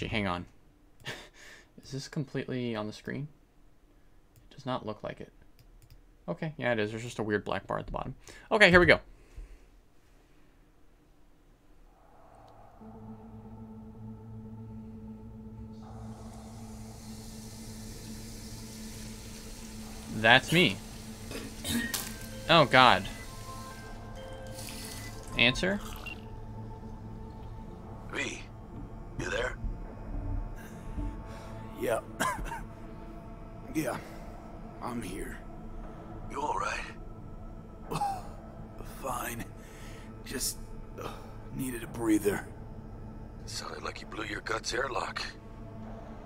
Actually, hang on. is this completely on the screen? It does not look like it. Okay, yeah, it is. There's just a weird black bar at the bottom. Okay, here we go. That's me. Oh, God. Answer? Yeah. yeah. I'm here. You all right? Fine. Just uh, needed a breather. Sounded like you blew your guts airlock.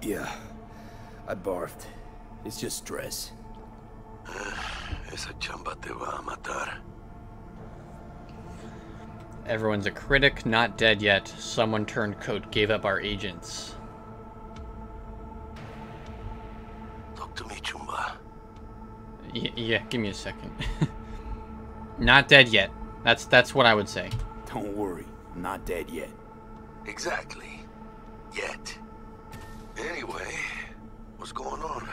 Yeah. I barfed. It's just stress. Esa chamba te va a matar. Everyone's a critic, not dead yet. Someone turned coat, gave up our agents. Yeah, give me a second. not dead yet. That's that's what I would say. Don't worry. I'm not dead yet. Exactly. Yet. Anyway, what's going on?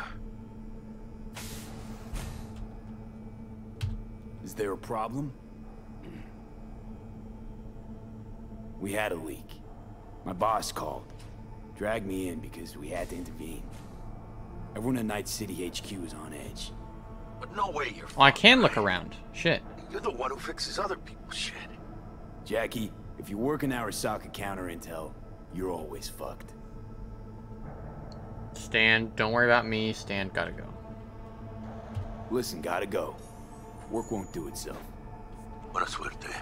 Is there a problem? We had a leak. My boss called. Dragged me in because we had to intervene. Everyone at Night City HQ is on edge. But no way you're. Well, I can look around. Shit. You're the one who fixes other people's shit. Jackie, if you work in Arasaka counter intel, you're always fucked. Stan, don't worry about me. Stan, gotta go. Listen, gotta go. Work won't do itself. Buena suerte.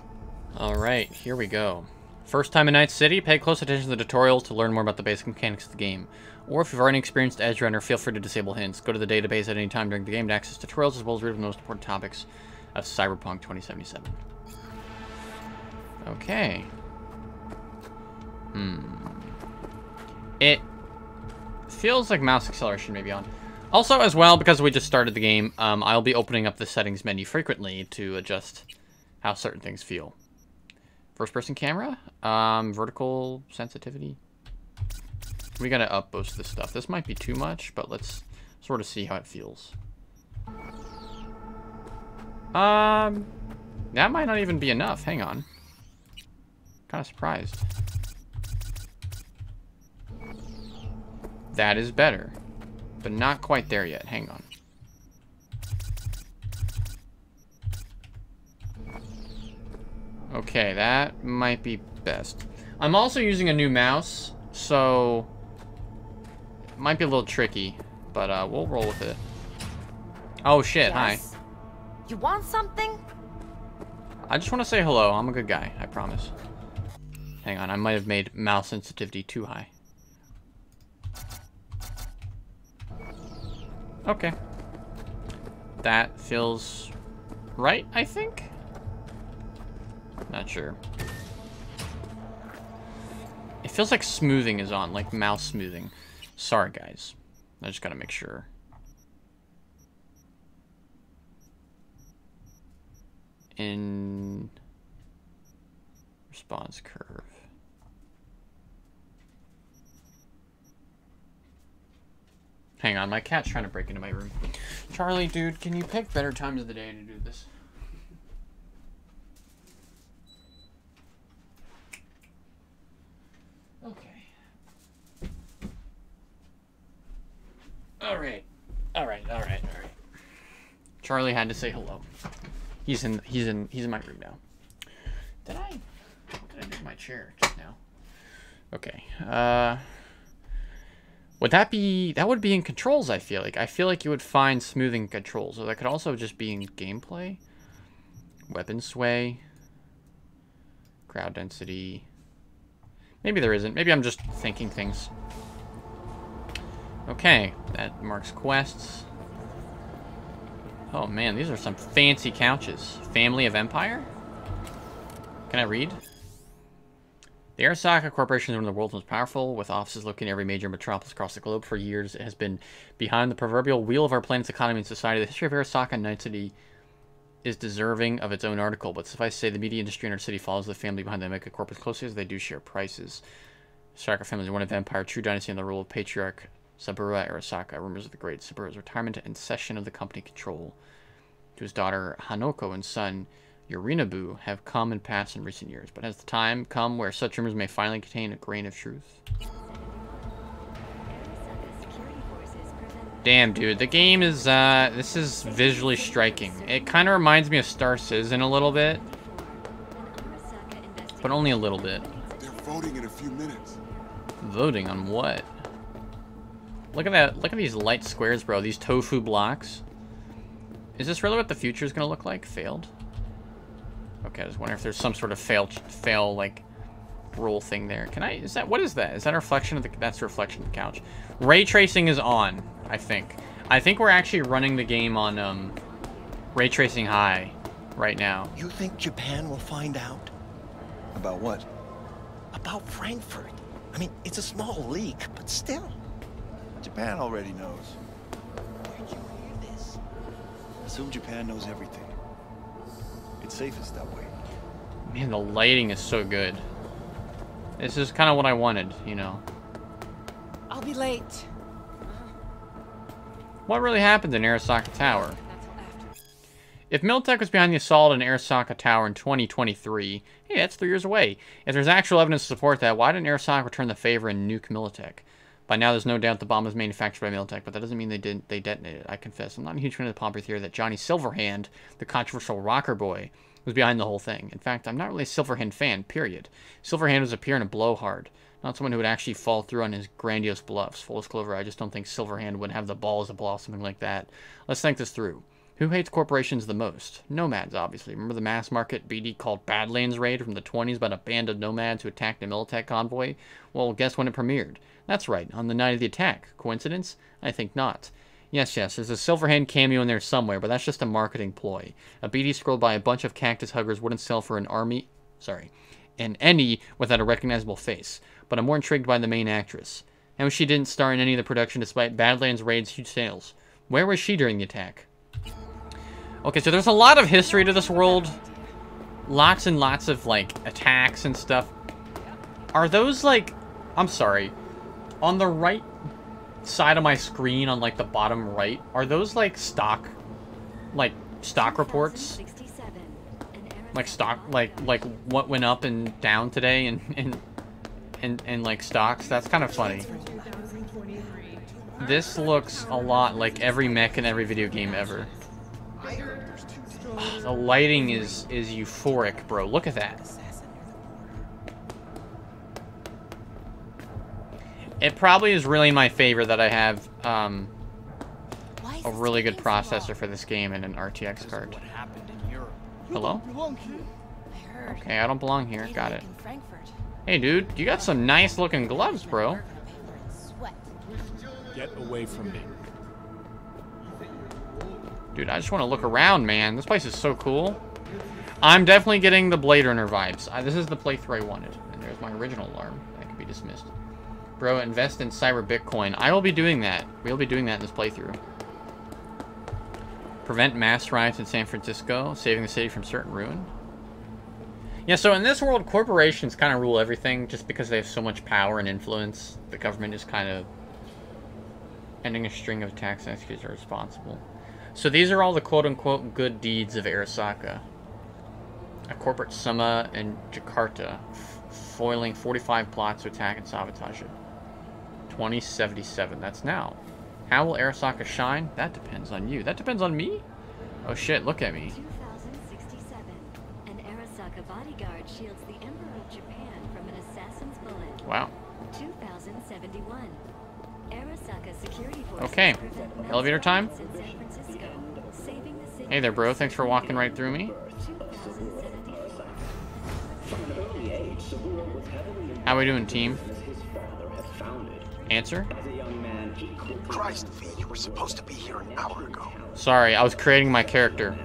Alright, here we go. First time in Night City, pay close attention to the tutorials to learn more about the basic mechanics of the game. Or if you've already experienced Edge Runner, feel free to disable hints. Go to the database at any time during the game to access tutorials as well as read the most important topics of Cyberpunk 2077. Okay. Hmm. It feels like mouse acceleration may be on. Also, as well, because we just started the game, um, I'll be opening up the settings menu frequently to adjust how certain things feel. First person camera, um, vertical sensitivity. We gotta up boost this stuff. This might be too much, but let's sort of see how it feels. Um, that might not even be enough. Hang on. Kind of surprised. That is better, but not quite there yet. Hang on. Okay, that might be best. I'm also using a new mouse, so it might be a little tricky, but uh, we'll roll with it. Oh shit, hi. You want something? I just want to say hello. I'm a good guy, I promise. Hang on, I might have made mouse sensitivity too high. Okay. That feels right, I think? Not sure. It feels like smoothing is on, like mouse smoothing. Sorry, guys. I just gotta make sure. In response curve. Hang on, my cat's trying to break into my room. Charlie, dude, can you pick better times of the day to do this? Okay. All right. All right. All right. All right. Charlie had to say hello. He's in. He's in. He's in my room now. Did I? Did I with my chair just now? Okay. Uh. Would that be... That would be in controls, I feel like. I feel like you would find smoothing controls. Or that could also just be in gameplay. Weapon sway. Crowd density. Maybe there isn't. Maybe I'm just thinking things. Okay. That marks quests. Oh, man. These are some fancy couches. Family of Empire? Can I read? The Arasaka Corporation is one of the world's most powerful, with offices located in every major metropolis across the globe. For years, it has been behind the proverbial wheel of our planet's economy and society. The history of Arasaka and Night City is deserving of its own article, but suffice to say, the media industry in our city follows the family behind the mega corporate closely as they do share prices. Arasaka family is one of the Empire true dynasty under the rule of Patriarch Saburo Arasaka. Rumors of the great Saburo's retirement and cession of the company control to his daughter Hanako and son Yorinobu have come and passed in recent years. But has the time come where such rumors may finally contain a grain of truth? Damn, dude, the game is, uh, this is visually striking. It kind of reminds me of Star Citizen a little bit, but only a little bit. They're voting in a few minutes. Voting on what? Look at that, look at these light squares, bro, these tofu blocks. Is this really what the future is going to look like? Failed? Okay, I was wondering if there's some sort of fail, fail, like, roll thing there. Can I, is that, what is that? Is that a reflection of the, that's a reflection of the couch. Ray tracing is on. I think. I think we're actually running the game on um, ray tracing high right now. You think Japan will find out? About what? About Frankfurt. I mean, it's a small leak, but still. Japan already knows. Where'd you hear this? Assume Japan knows everything. It's safest that way. Man, the lighting is so good. This is kind of what I wanted, you know. I'll be late. What really happened in Arasaka Tower? If Militech was behind the assault on Arasaka Tower in 2023, hey, that's three years away. If there's actual evidence to support that, why didn't Arasaka return the favor and nuke Militech? By now, there's no doubt the bomb was manufactured by Militech, but that doesn't mean they didn't they detonated. I confess, I'm not a huge fan of the popular theory that Johnny Silverhand, the controversial rocker boy, was behind the whole thing. In fact, I'm not really a Silverhand fan. Period. Silverhand was a peer and a blowhard not someone who would actually fall through on his grandiose bluffs. Full disclosure, I just don't think Silverhand would have the balls to pull off something like that. Let's think this through. Who hates corporations the most? Nomads, obviously. Remember the mass market BD called Badlands Raid from the 20s about a band of nomads who attacked a Militech convoy? Well, guess when it premiered? That's right, on the night of the attack. Coincidence? I think not. Yes, yes, there's a Silverhand cameo in there somewhere, but that's just a marketing ploy. A BD scrolled by a bunch of cactus huggers wouldn't sell for an army... Sorry. An any without a recognizable face but I'm more intrigued by the main actress. How she didn't star in any of the production despite Badlands Raid's huge sales. Where was she during the attack? Okay, so there's a lot of history to this world. Lots and lots of, like, attacks and stuff. Are those, like... I'm sorry. On the right side of my screen, on, like, the bottom right, are those, like, stock... Like, stock reports? Like, stock... Like, like what went up and down today and, and and, and like stocks. That's kind of funny. This looks a lot like every mech in every video game ever. The lighting is is euphoric, bro. Look at that. It probably is really my favorite that I have um, a really good processor for this game and an RTX card. Hello? Okay, I don't belong here. Got it. Hey, dude, you got some nice looking gloves, bro. Get away from me. Dude, I just want to look around, man. This place is so cool. I'm definitely getting the Blade Runner vibes. I, this is the playthrough I wanted. And there's my original alarm. That can be dismissed. Bro, invest in Cyber Bitcoin. I will be doing that. We'll be doing that in this playthrough. Prevent mass riots in San Francisco, saving the city from certain ruin. Yeah, so in this world, corporations kind of rule everything just because they have so much power and influence. The government is kind of ending a string of attacks and executors are responsible. So these are all the quote-unquote good deeds of Arasaka. A corporate Summa in Jakarta, foiling 45 plots to attack and sabotage it. 2077, that's now. How will Arasaka shine? That depends on you. That depends on me? Oh shit, look at me. 2067. An Arasaka bodyguard shields the Emperor of Japan from an assassin's bullet. Wow. 2071. arasaka security Okay. Elevator time? Hey there, bro. Thanks for walking right through me. How we doing, team? Answer? Christ, V, you were supposed to be here an hour ago. Sorry, I was creating my character.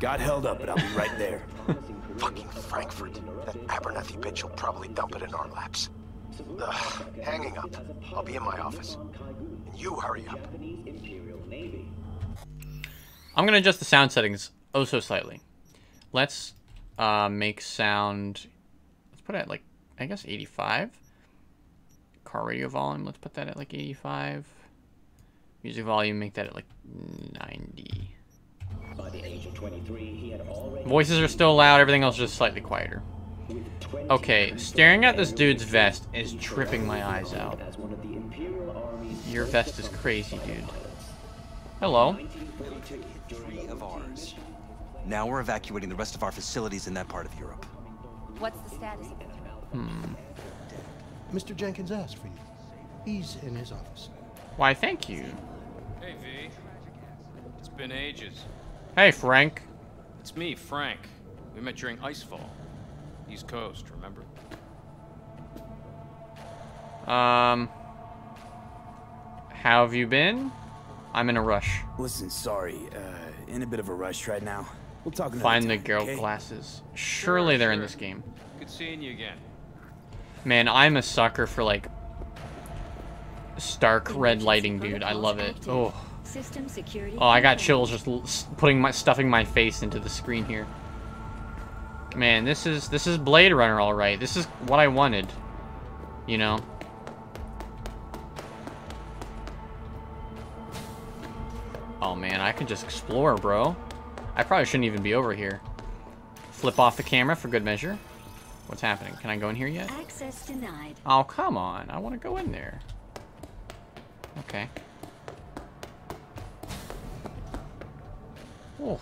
Got held up, but I'll be right there. Fucking Frankfurt. That Abernathy bitch will probably dump it in our laps. Ugh, hanging up. I'll be in my office. And you hurry up. I'm going to adjust the sound settings oh so slightly. Let's uh, make sound... Let's put it at, like, I guess 85? Car radio volume. Let's put that at like 85. Music volume, make that at like 90. By the age of 23, he had already Voices are still loud, everything else is just slightly quieter. Okay, staring at this dude's vest is tripping my eyes out. as one of the Imperial Army's Your vest is crazy, dude. Hello. Three of ours. Now we're evacuating the rest of our facilities in that part of Europe. What's the status of it? Hmm. Mr. Jenkins asked for you. He's in his office. Why, thank you. Hey, V. It's been ages. Hey, Frank. It's me, Frank. We met during Icefall. East Coast, remember? Um. How have you been? I'm in a rush. Listen, sorry, uh, in a bit of a rush right now. We'll talk another Find the time, girl okay? glasses. Surely they're in this game. Good seeing you again. Man, I'm a sucker for like stark red lighting, dude. I love it. Oh. System security. Oh, I got chills just putting my stuffing my face into the screen here. Man, this is this is Blade Runner, all right. This is what I wanted. You know. Oh man, I can just explore, bro. I probably shouldn't even be over here. Flip off the camera for good measure. What's happening? Can I go in here yet? Access denied. Oh, come on. I want to go in there. Okay. Oh.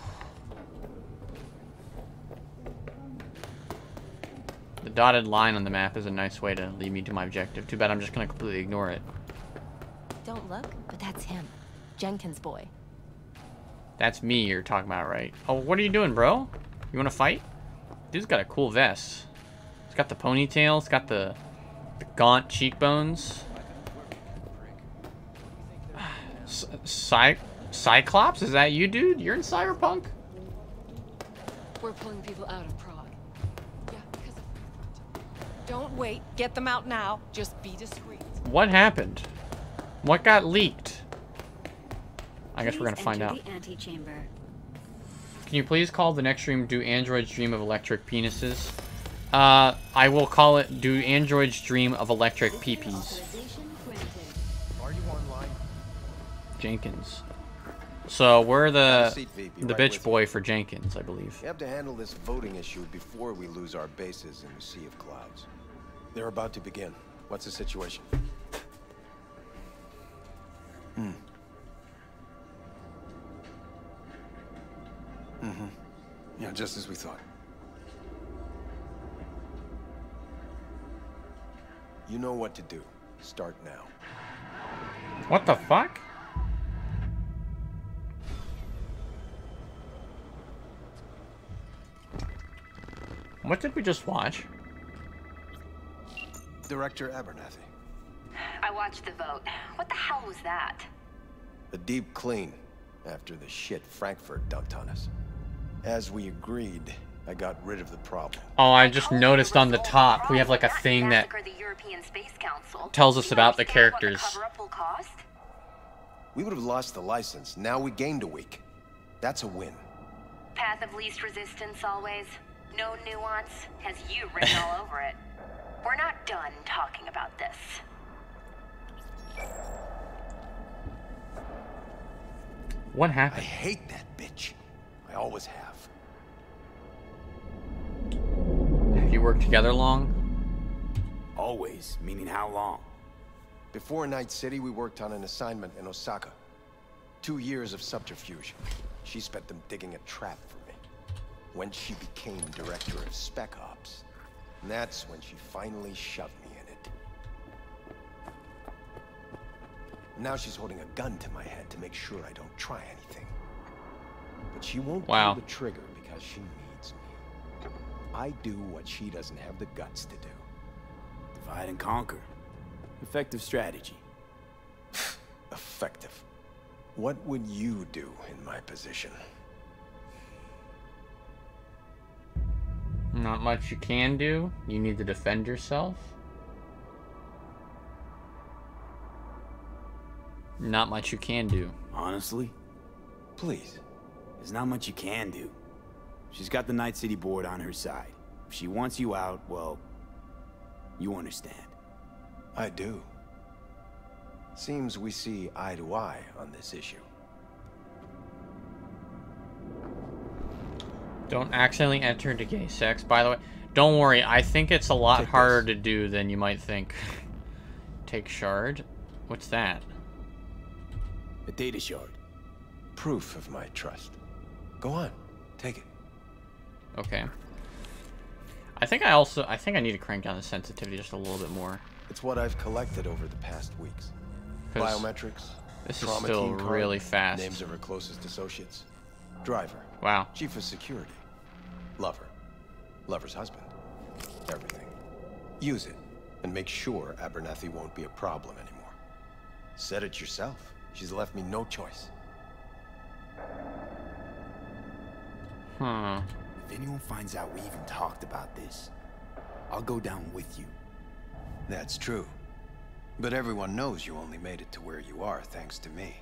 The dotted line on the map is a nice way to lead me to my objective. Too bad I'm just going to completely ignore it. Don't look, but that's him. Jenkins' boy. That's me you're talking about, right? Oh, what are you doing, bro? You want to fight? Dude's got a cool vest. It's got the ponytail. It's got the, the gaunt cheekbones. Cy Cyclops? Is that you, dude? You're in Cyberpunk? We're pulling people out of Prague. Yeah, because of... Don't wait. Get them out now. Just be discreet. What happened? What got leaked? I guess we're gonna find out. Can you please call the next stream Do Androids Dream of Electric Penises? Uh, I will call it Do Androids Dream of Electric Peepees. Are you online? Jenkins. So we're the seat, the right bitch you. boy for Jenkins, I believe. We have to handle this voting issue before we lose our bases in the Sea of Clouds. They're about to begin. What's the situation? Hmm. Mm-hmm. Yeah, just as we thought. You know what to do. Start now. What the fuck? What did we just watch? Director Abernathy. I watched the vote. What the hell was that? A deep clean after the shit Frankfurt dumped on us. As we agreed, I got rid of the problem. Oh, I just noticed on the top we have like a thing that the European Space Council. tells us about the characters. cover-up cost? We would have lost the license. Now we gained a week. That's a win. Path of least resistance always. No nuance. Has you written all over it. We're not done talking about this. What happened? I hate that bitch. I always have. Have you worked together long? Always, meaning how long? Before Night City, we worked on an assignment in Osaka. Two years of subterfuge. She spent them digging a trap for me. When she became director of Spec Ops, and that's when she finally shoved me in it. Now she's holding a gun to my head to make sure I don't try anything. But she won't Wow. pull the trigger because she needs me. I do what she doesn't have the guts to do. Divide and conquer. Effective strategy. Effective. What would you do in my position? Not much you can do. You need to defend yourself. Not much you can do. Honestly, Please. there's not much you can do. She's got the Night City board on her side. If she wants you out, well, you understand. I do. Seems we see eye to eye on this issue. Don't accidentally enter into gay sex. By the way, don't worry. I think it's a lot Take harder to do than you might think. Take shard. What's that? A data shard. Proof of my trust. Go on, take it. Okay. I think I also I think I need to crank down the sensitivity just a little bit more. It's what I've collected over the past weeks. Biometrics. this is still really fast. Names of her closest associates. Driver. Wow. Chief of security. Lover. Lover's husband. Everything. Use it, and make sure Abernathy won't be a problem anymore. Said it yourself. She's left me no choice. Hmm. If anyone finds out we even talked about this, I'll go down with you. That's true. But everyone knows you only made it to where you are thanks to me.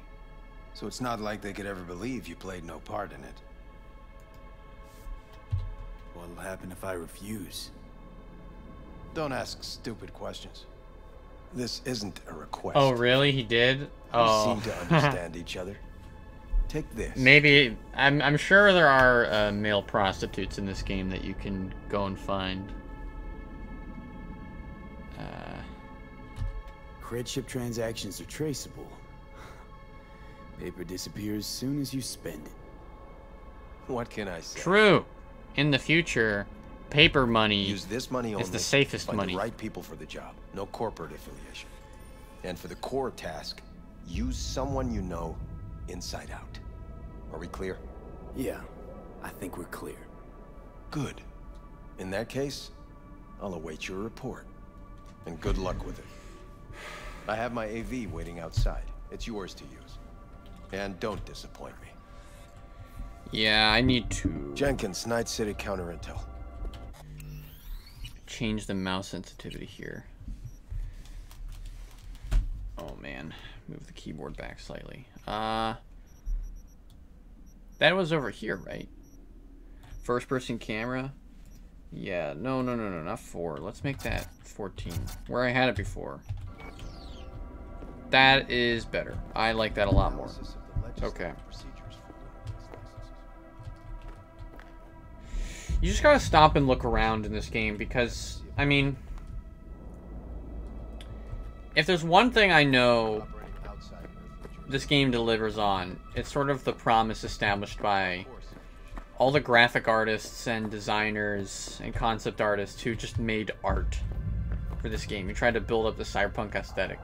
So it's not like they could ever believe you played no part in it. What'll happen if I refuse? Don't ask stupid questions. This isn't a request. Oh, really? He did? We Oh. seem to understand each other. Take this. Maybe I'm I'm sure there are uh, male prostitutes in this game that you can go and find. Uh, Cred ship transactions are traceable. Paper disappears as soon as you spend it. What can I say? true. In the future, paper money Use this money is only. the safest find money. the right people for the job. No corporate affiliation. And for the core task, use someone you know inside out. Are we clear? Yeah, I think we're clear. Good. In that case, I'll await your report. And good luck with it. I have my AV waiting outside. It's yours to use. And don't disappoint me. Yeah, I need to Jenkins, Night City Counter Intel. change the mouse sensitivity here. Oh man, move the keyboard back slightly. Uh, that was over here, right? First person camera. Yeah, no, no, no, no, not four. Let's make that 14, where I had it before. That is better. I like that a lot more. Okay. You just gotta stop and look around in this game because, I mean, if there's one thing I know this game delivers on, it's sort of the promise established by all the graphic artists and designers and concept artists who just made art for this game. You tried to build up the cyberpunk aesthetic.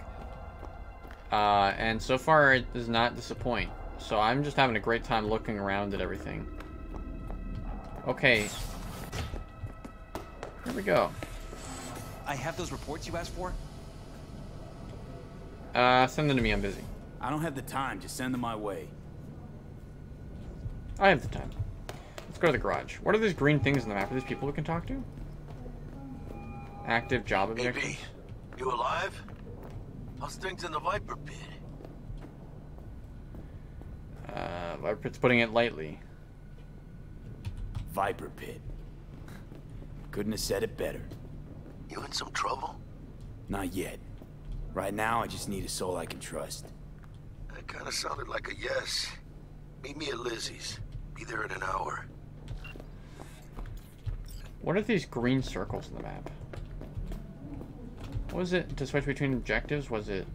Uh, and so far, it does not disappoint. So I'm just having a great time looking around at everything. Okay. Here we go. I have those reports you asked for. Uh, send them to me. I'm busy. I don't have the time. Just send them my way. I have the time. Let's go to the garage. What are these green things in the map? Are these people we can talk to? Active job objective. AB, you alive? How's things in the Viper pit? Uh, Viper's putting it lightly. Viper pit. Couldn't have said it better. You in some trouble? Not yet. Right now, I just need a soul I can trust. That kind of sounded like a yes. Meet me at Lizzie's. Be there in an hour. What are these green circles in the map? What was it to switch between objectives? Was it?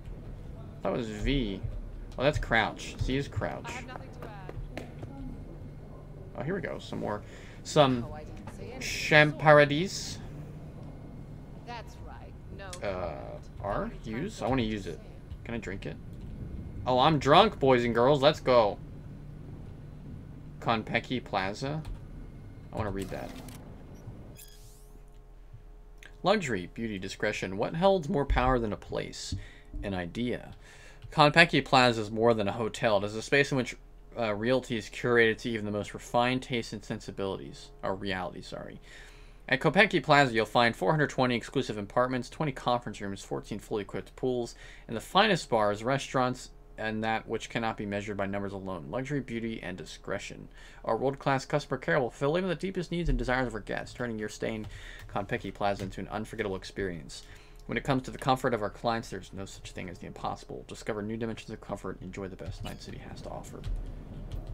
That was V. Oh, that's crouch. C is crouch. Oh, here we go. Some more. Some Champaradise. That's right. No. Uh, R? Use? I want to use it. Can I drink it? Oh, I'm drunk, boys and girls. Let's go. Konpeki Plaza. I want to read that. Luxury, beauty, discretion. What holds more power than a place? An idea. Konpeki Plaza is more than a hotel. It is a space in which uh, realty is curated to even the most refined tastes and sensibilities. Or reality, sorry. At Konpeki Plaza, you'll find 420 exclusive apartments, 20 conference rooms, 14 fully equipped pools, and the finest bars, restaurants, and that which cannot be measured by numbers alone. Luxury, beauty, and discretion. Our world-class customer care will fill even the deepest needs and desires of our guests, turning your stay in Konpeki Plaza into an unforgettable experience. When it comes to the comfort of our clients, there's no such thing as the impossible. Discover new dimensions of comfort and enjoy the best Night City has to offer.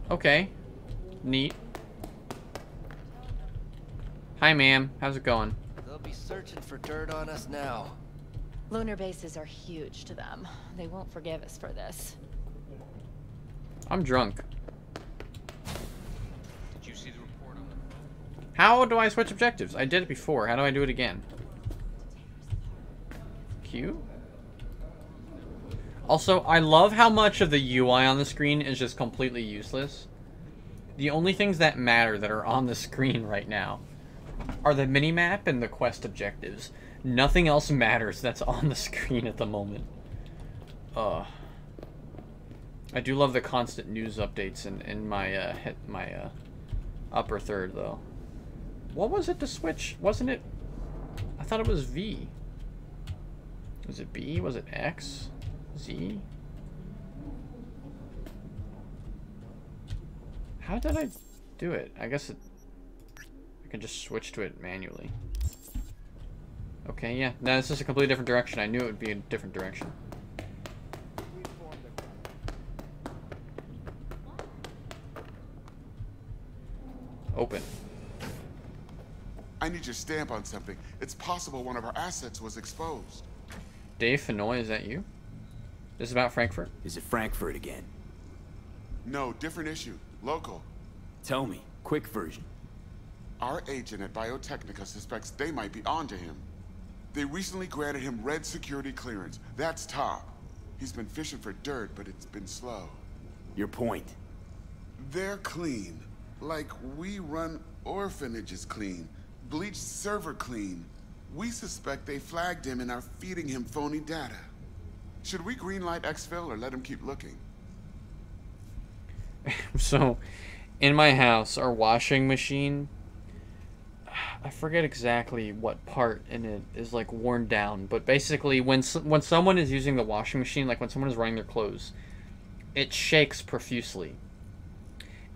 Okay. Neat. Hi, ma'am. How's it going? They'll be searching for dirt on us now. Lunar bases are huge to them. They won't forgive us for this. I'm drunk. Did you see the report on them? How do I switch objectives? I did it before. How do I do it again? Q? Also, I love how much of the UI on the screen is just completely useless. The only things that matter that are on the screen right now are the minimap and the quest objectives. Nothing else matters that's on the screen at the moment. Ugh. I do love the constant news updates in, in my uh, my uh, upper third though. What was it to switch? Wasn't it? I thought it was V. Was it B? Was it X? Z? How did I do it? I guess it, I can just switch to it manually. Okay, yeah. No, this is a completely different direction. I knew it would be a different direction. Open. I need your stamp on something. It's possible one of our assets was exposed. Dave Fennoy, is that you? This is about Frankfurt? Is it Frankfurt again? No, different issue. Local. Tell me. Quick version. Our agent at Biotechnica suspects they might be onto him. They recently granted him red security clearance. That's top. He's been fishing for dirt, but it's been slow. Your point? They're clean. Like we run orphanages clean. Bleach server clean. We suspect they flagged him and are feeding him phony data. Should we greenlight exfil or let him keep looking? so, in my house, our washing machine, I forget exactly what part in it is like worn down, but basically when when someone is using the washing machine, like when someone is running their clothes, it shakes profusely.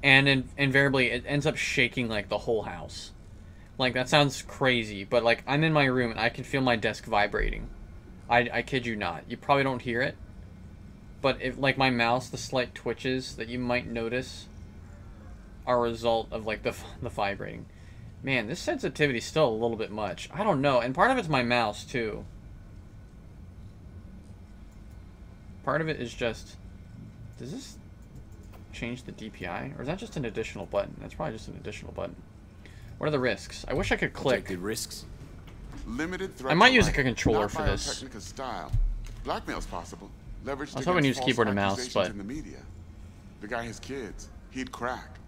And in, invariably it ends up shaking like the whole house. Like that sounds crazy, but like I'm in my room and I can feel my desk vibrating. I, I kid you not. You probably don't hear it. But if like my mouse, the slight twitches that you might notice are a result of like the the vibrating. Man, this sensitivity is still a little bit much. I don't know, and part of it's my mouse too. Part of it is just does this change the DPI or is that just an additional button? That's probably just an additional button. What are the risks? I wish I could click. Projected risks. Limited threat I might use like a controller for this. Style. Blackmail's possible. Leveraged I was hoping to use keyboard and mouse, but- in the media. The guy has kids. He'd crack.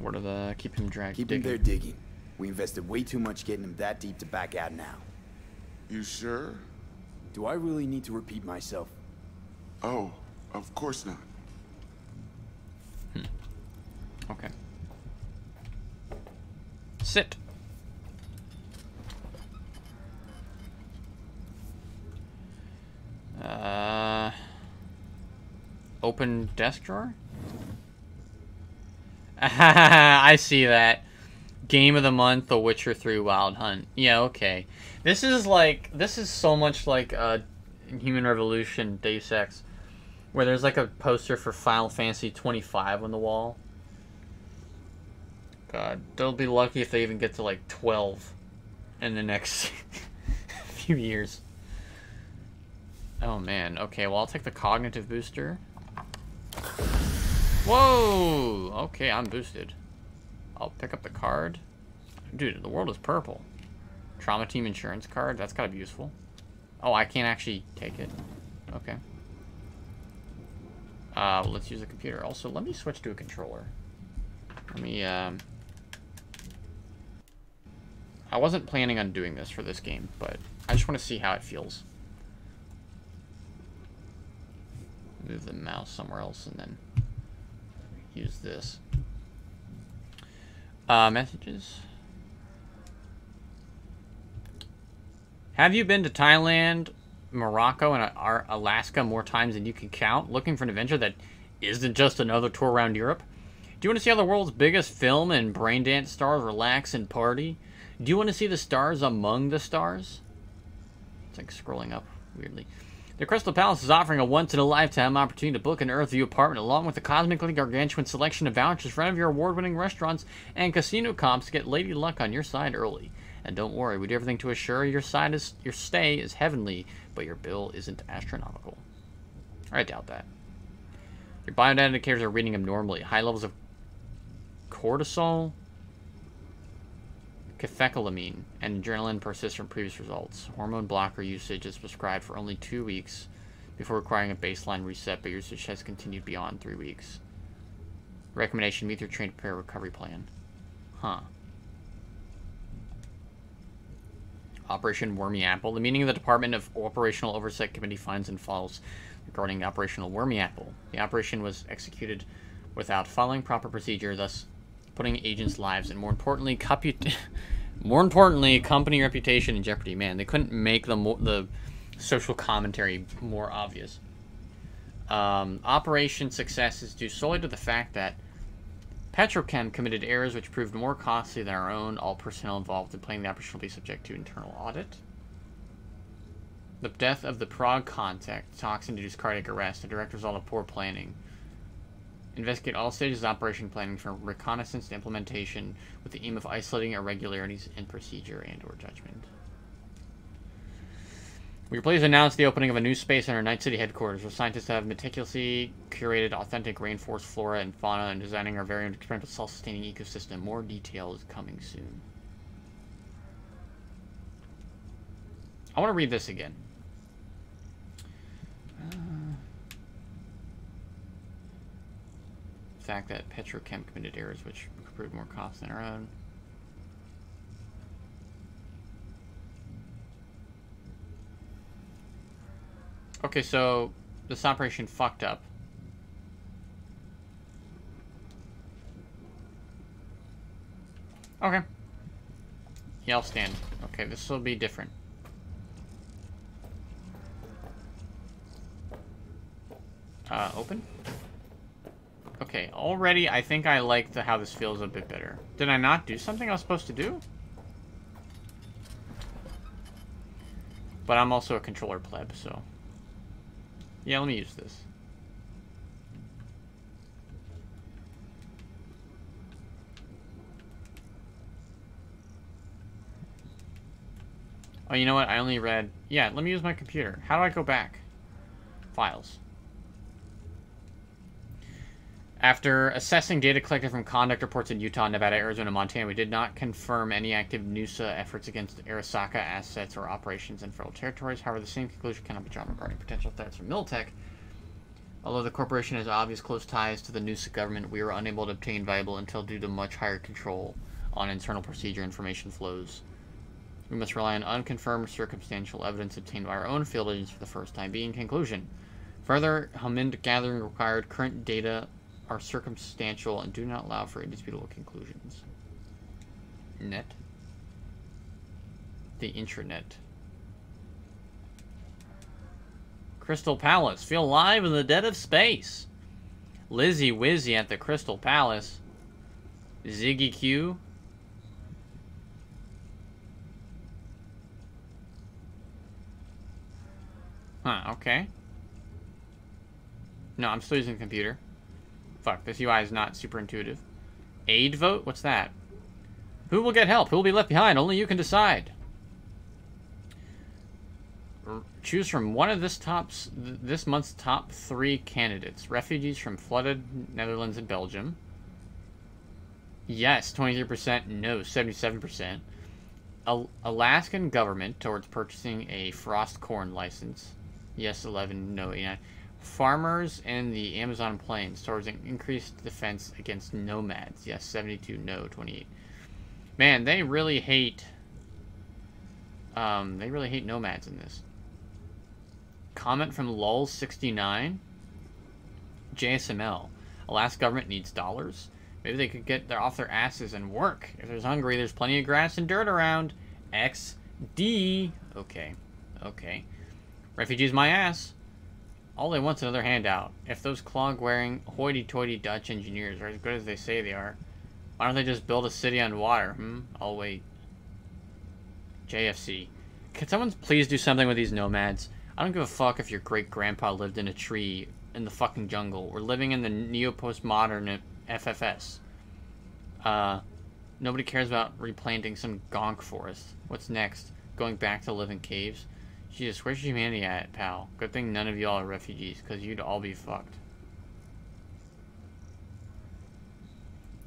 What are the keep him drag Keep digging? him there digging. We invested way too much getting him that deep to back out now. You sure? Do I really need to repeat myself? Oh, of course not. Okay. Sit. Uh, open desk drawer? I see that. Game of the month, The Witcher 3 Wild Hunt. Yeah, okay. This is like, this is so much like uh, Human Revolution, Deus Ex, where there's like a poster for Final Fantasy 25 on the wall. God, they'll be lucky if they even get to like 12 in the next few years. Oh man, okay, well I'll take the cognitive booster. Whoa! Okay, I'm boosted. I'll pick up the card. Dude, the world is purple. Trauma team insurance card, that's gotta be useful. Oh, I can't actually take it. Okay. Uh, let's use the computer. Also, let me switch to a controller. Let me, um... I wasn't planning on doing this for this game, but I just want to see how it feels. Move the mouse somewhere else and then use this. Uh, messages. Have you been to Thailand, Morocco, and Alaska more times than you can count, looking for an adventure that isn't just another tour around Europe? Do you want to see how the world's biggest film and brain dance stars relax and party? Do you want to see the stars among the stars? It's like scrolling up weirdly. The Crystal Palace is offering a once-in-a-lifetime opportunity to book an Earthview apartment along with a cosmically gargantuan selection of vouchers for any of your award-winning restaurants and casino comps to get Lady Luck on your side early. And don't worry, we do everything to assure your side is your stay is heavenly, but your bill isn't astronomical. I doubt that. Your biodata indicators are reading abnormally. High levels of cortisol, catecholamine, and adrenaline persist from previous results. Hormone blocker usage is prescribed for only two weeks before requiring a baseline reset, but usage has continued beyond three weeks. Recommendation, meet your trained pair recovery plan. Huh. Operation Wormy Apple. The meaning of the Department of Operational Oversight Committee finds and follows regarding Operational Wormy Apple. The operation was executed without following proper procedure, thus putting agents' lives and more importantly, more importantly, company reputation in jeopardy. Man, they couldn't make the the social commentary more obvious. Um, operation success is due solely to the fact that Petrochem committed errors which proved more costly than our own. All personnel involved in planning the operation will be subject to internal audit. The death of the Prague contact, toxin-induced cardiac arrest, a direct result of poor planning. Investigate all stages of operation planning from reconnaissance to implementation with the aim of isolating irregularities in procedure and or judgment. We are pleased to announce the opening of a new space in our Night City headquarters, where scientists have meticulously curated authentic rainforest flora and fauna and designing our very own experimental self-sustaining ecosystem. More detail is coming soon. I want to read this again. Uh, fact that Petrochem committed errors which proved more costly than our own. Okay, so this operation fucked up. Okay. Yeah, I'll stand. Okay, this will be different. Uh, open? Okay, already I think I like the, how this feels a bit better. Did I not do something I was supposed to do? But I'm also a controller pleb, so... Yeah, let me use this. Oh, you know what? I only read... Yeah, let me use my computer. How do I go back? Files. After assessing data collected from conduct reports in Utah, Nevada, Arizona, Montana, we did not confirm any active NUSA efforts against Arasaka assets or operations in federal territories. However, the same conclusion cannot be drawn regarding potential threats from Militech. Although the corporation has obvious close ties to the NUSA government, we were unable to obtain viable intel due to much higher control on internal procedure information flows. We must rely on unconfirmed circumstantial evidence obtained by our own field agents for the first time being. Conclusion. Further, HUMINT gathering required current data are circumstantial and do not allow for indisputable conclusions. Net. The intranet. Crystal Palace. Feel alive in the dead of space. Lizzie Wizzy at the Crystal Palace. Ziggy Q. Huh, okay. No, I'm still using the computer. Fuck, this UI is not super intuitive. Aid vote? What's that? Who will get help? Who will be left behind? Only you can decide. Choose from one of this top's this month's top three candidates. Refugees from flooded Netherlands and Belgium. Yes, 23%. No, 77%. Al Alaskan government towards purchasing a frost corn license. Yes, 11. No, 89. Farmers in the Amazon plains towards an increased defense against nomads. Yes, 72. No, 28. Man, they really hate... Um, they really hate nomads in this. Comment from LOL69. JSML. Alaska government needs dollars. Maybe they could get their off their asses and work. If there's hungry, there's plenty of grass and dirt around. XD. Okay. Okay. Refugees my ass. All they want's another handout. If those clog-wearing, hoity-toity Dutch engineers are as good as they say they are, why don't they just build a city on water, hmm? I'll wait. JFC. Can someone please do something with these nomads? I don't give a fuck if your great grandpa lived in a tree in the fucking jungle or living in the neo postmodern FFS. Uh, nobody cares about replanting some gonk forest. What's next? Going back to live in caves? Jesus, where's humanity at, pal? Good thing none of y'all are refugees, because you'd all be fucked.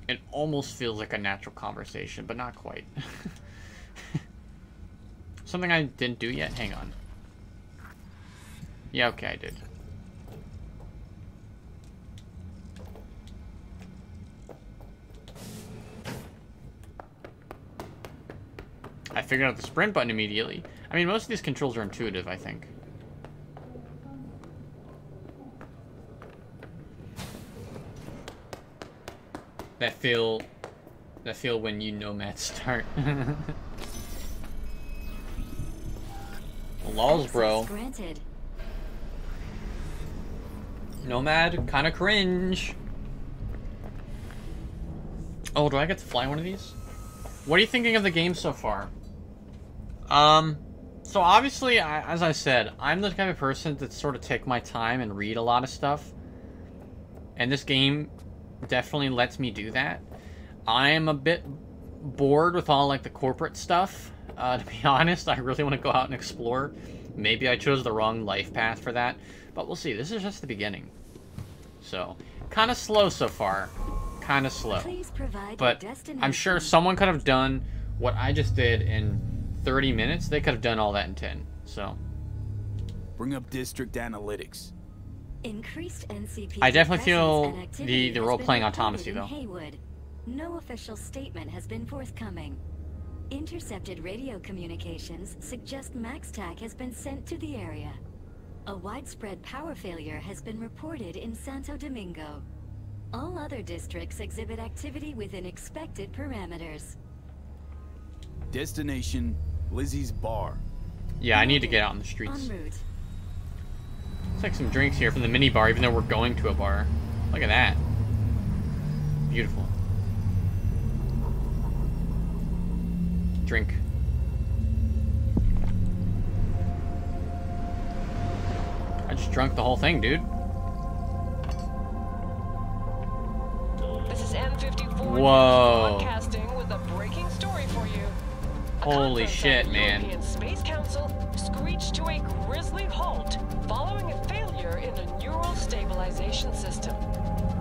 It almost feels like a natural conversation, but not quite. Something I didn't do yet? Hang on. Yeah, okay, I did. I figured out the sprint button immediately. I mean, most of these controls are intuitive, I think. That feel... That feel when you nomad start. Lols, bro. Granted. Nomad, kinda cringe. Oh, do I get to fly one of these? What are you thinking of the game so far? Um, so obviously, I, as I said, I'm the kind of person that sort of take my time and read a lot of stuff. And this game definitely lets me do that. I am a bit bored with all like the corporate stuff. Uh, to be honest, I really want to go out and explore. Maybe I chose the wrong life path for that, but we'll see. This is just the beginning. So, kind of slow so far. Kind of slow. But I'm sure someone could have done what I just did in 30 minutes. They could have done all that in 10. So. Bring up district analytics. Increased NCP I definitely feel the, the role-playing automacy, though. Heywood. No official statement has been forthcoming. Intercepted radio communications suggest MaxTac has been sent to the area. A widespread power failure has been reported in Santo Domingo. All other districts exhibit activity within expected parameters. Destination, Lizzie's Bar. Yeah, I need to get out in the streets. Let's some drinks here from the mini bar, even though we're going to a bar. Look at that. Beautiful. Drink. I just drunk the whole thing, dude. This is N54 Whoa. Holy shit, man. European Space Council screeched to a grisly halt following a failure in a neural stabilization system.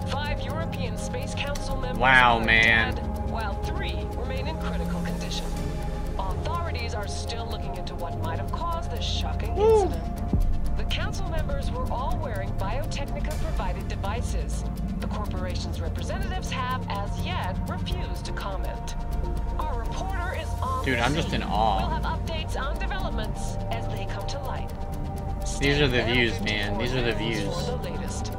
Five European Space Council members Wow, man. dead, while three remain in critical condition. Authorities are still looking into what might have caused this shocking incident. The council members were all wearing Biotechnica-provided devices. The corporation's representatives have, as yet, refused to comment. Our reporter is on Dude, the I'm just in awe. We'll have updates on developments as they come to light. These are the views, man. These are the views. For the latest.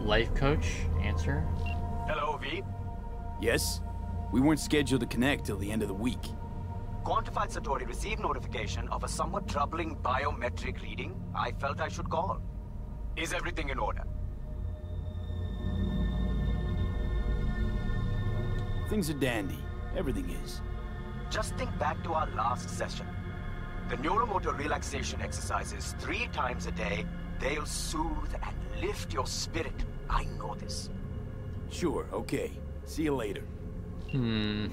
Life coach? Answer? Hello, V. Yes? We weren't scheduled to connect till the end of the week. Quantified Satori received notification of a somewhat troubling biometric reading. I felt I should call. Is everything in order? Things are dandy. Everything is. Just think back to our last session. The neuromotor relaxation exercises three times a day, they'll soothe and lift your spirit. I know this. Sure, okay. See you later. Hmm.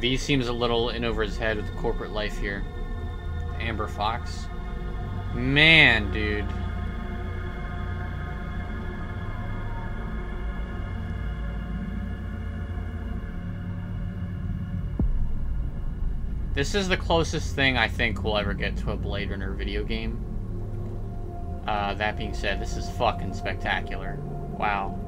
V seems a little in over his head with the corporate life here. Amber Fox. Man, dude. This is the closest thing I think we'll ever get to a Blade Runner video game. Uh, that being said, this is fucking spectacular. Wow.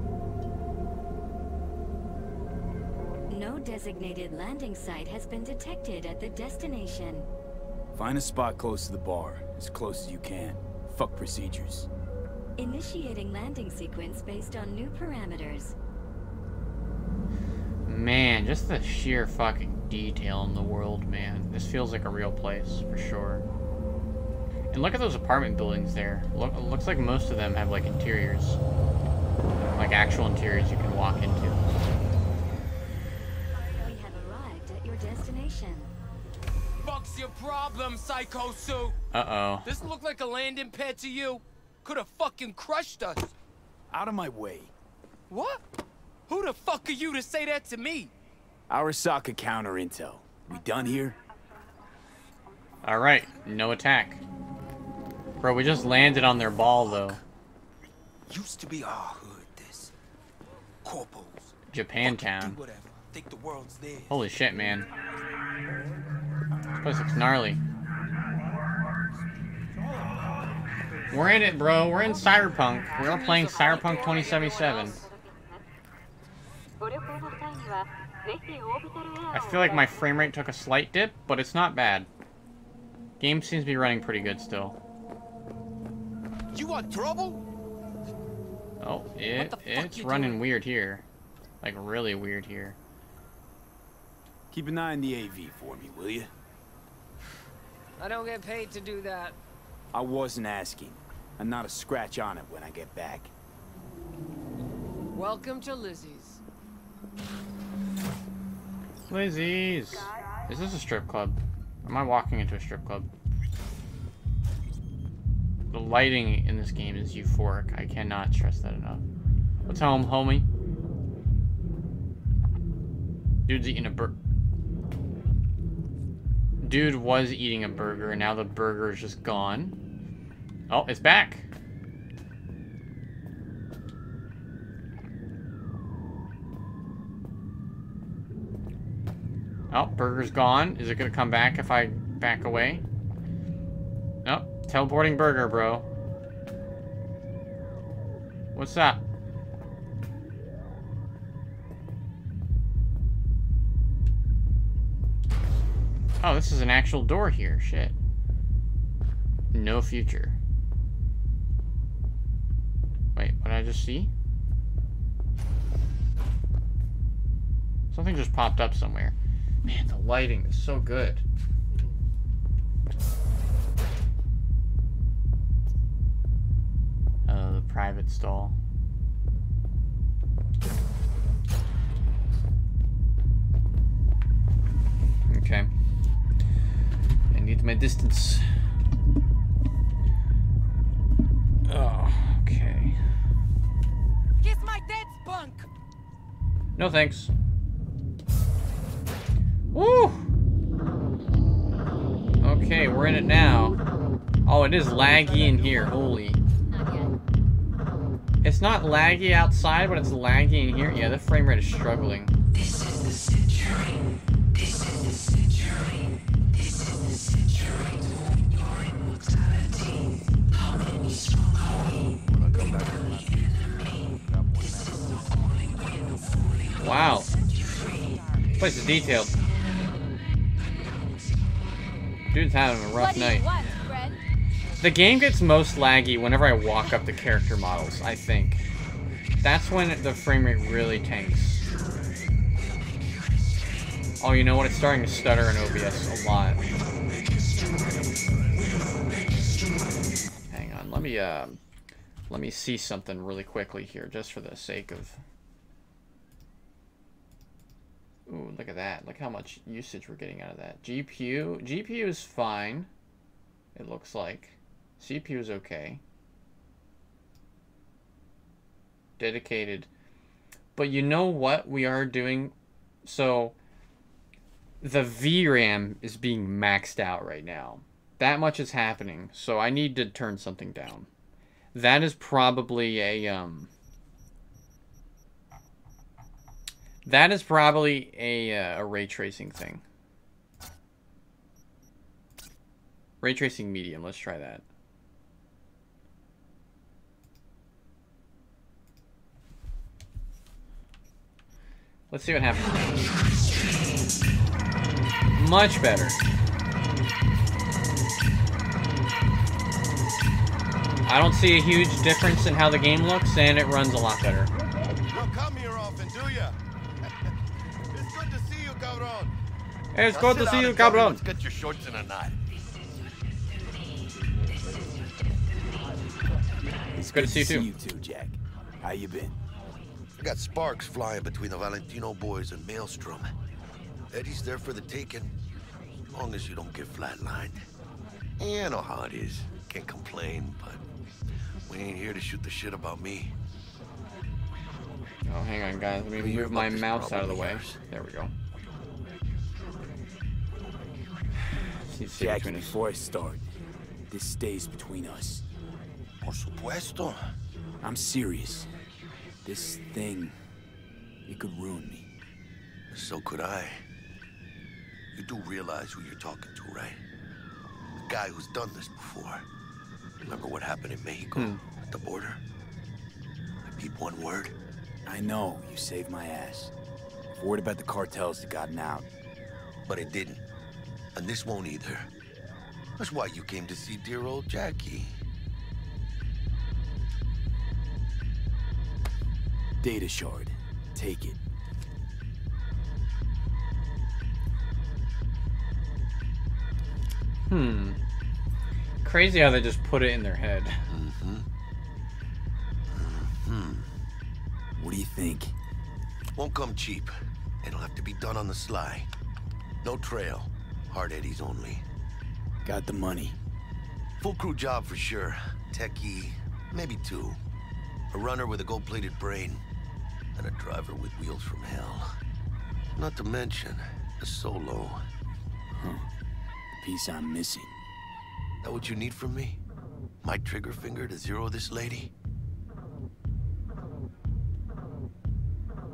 No designated landing site has been detected at the destination. Find a spot close to the bar, as close as you can. Fuck procedures. Initiating landing sequence based on new parameters. Man, just the sheer fucking detail in the world, man. This feels like a real place, for sure. And look at those apartment buildings there. Look, looks like most of them have, like, interiors. Like actual interiors you can walk into. We have arrived at your destination. Fuck's your problem, Psycho Suit? Uh-oh. This looked like a landing pad to you? Could have fucking crushed us. Out of my way. What? Who the fuck are you to say that to me? Arasaka counter intel. We done here? Alright, no attack. Bro, we just landed on their ball, though. Used to be our hood, this. Corpos. Japantown. Whatever. Think the world's theirs. Holy shit, man. This place looks gnarly. We're in it, bro. We're in Cyberpunk. We are playing Cyberpunk 2077. I feel like my frame rate took a slight dip, but it's not bad. Game seems to be running pretty good still. You want trouble? Oh, it it's running weird here. Like really weird here. Keep an eye on the AV for me, will you? I don't get paid to do that. I wasn't asking. I'm not a scratch on it when I get back. Welcome to Lizzie's. Lizzie's. Is this a strip club? Am I walking into a strip club? The lighting in this game is euphoric. I cannot stress that enough. What's home, homie? Dude's eating a burger. Dude was eating a burger, and now the burger is just gone. Oh, it's back. Oh, burger's gone. Is it gonna come back if I back away? Nope. Teleporting burger, bro. What's up? Oh, this is an actual door here. Shit. No future. Wait, what did I just see? Something just popped up somewhere. Man, the lighting is so good. Oh, the private stall. Okay. I need my distance. Oh, okay. Kiss my dead spunk. No thanks. Woo! Okay, we're in it now. Oh, it is laggy in here. Holy. It's not laggy outside, but it's laggy in here. Yeah, the frame rate is struggling. Wow. This place is detailed. Dude's having a rough night. The game gets most laggy whenever I walk up the character models, I think. That's when the frame rate really tanks. Oh, you know what? It's starting to stutter in OBS a lot. Hang on, let me, uh, let me see something really quickly here, just for the sake of... Ooh, look at that. Look how much usage we're getting out of that. GPU. GPU is fine. It looks like. CPU is okay. Dedicated. But you know what we are doing? So, the VRAM is being maxed out right now. That much is happening. So I need to turn something down. That is probably a, um... That is probably a, uh, a ray tracing thing. Ray tracing medium, let's try that. Let's see what happens. Much better. I don't see a huge difference in how the game looks, and it runs a lot better. It's good to see you, and tell cabron. Let's get your shorts in a knot. It's good to see you too. you too, Jack. How you been? I got sparks flying between the Valentino boys and Maelstrom. Eddie's there for the taking, as long as you don't get flatlined. Yeah, I know how it is. Can't complain, but we ain't here to shoot the shit about me. Oh, hang on, guys. Let me move my mouse out of the way. yours. There we go. See, see us. before I start, this stays between us. Por supuesto. I'm serious. This thing, it could ruin me. So could I. You do realize who you're talking to, right? The guy who's done this before. Remember what happened in Mexico Hmm. at the border? I peep one word. I know you saved my ass. I've worried about the cartels that gotten out. But it didn't. And this won't either. That's why you came to see dear old Jackie. Data shard. Take it. Hmm. Crazy how they just put it in their head. Mm-hmm. Hmm. What do you think? Won't come cheap. It'll have to be done on the sly. No trail. Hard eddies only. Got the money. Full crew job for sure. Techie, maybe two. A runner with a gold-plated brain. And a driver with wheels from hell. Not to mention, a solo. Huh. The piece I'm missing. That what you need from me? My trigger finger to zero this lady?